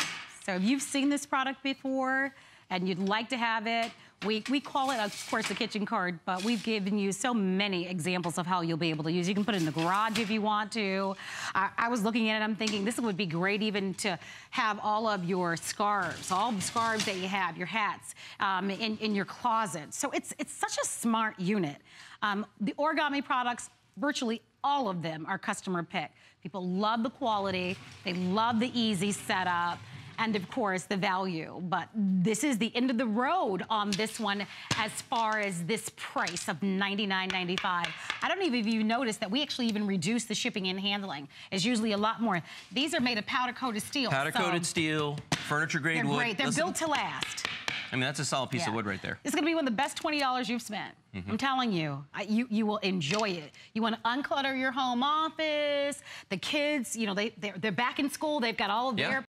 So if you've seen this product before and you'd like to have it, we, we call it, of course, the kitchen card, but we've given you so many examples of how you'll be able to use. You can put it in the garage if you want to. I, I was looking at it, I'm thinking this would be great even to have all of your scarves, all the scarves that you have, your hats, um, in, in your closet. So it's, it's such a smart unit. Um, the origami products, virtually all of them are customer pick. People love the quality, they love the easy setup, and of course the value. But this is the end of the road on this one as far as this price of $99.95. I don't even if you noticed that we actually even reduced the shipping and handling. It's usually a lot more. These are made of powder coated steel. Powder coated so steel, furniture grade They're wood. great. They're Listen, built to last. I mean, that's a solid piece of wood right there. It's gonna be one of the best $20 you've spent. Mhm. I'm telling you, I, you, you will enjoy it. You wanna unclutter your home office, the kids, you know, they, they're, they're back in school, they've got all of Yeah. their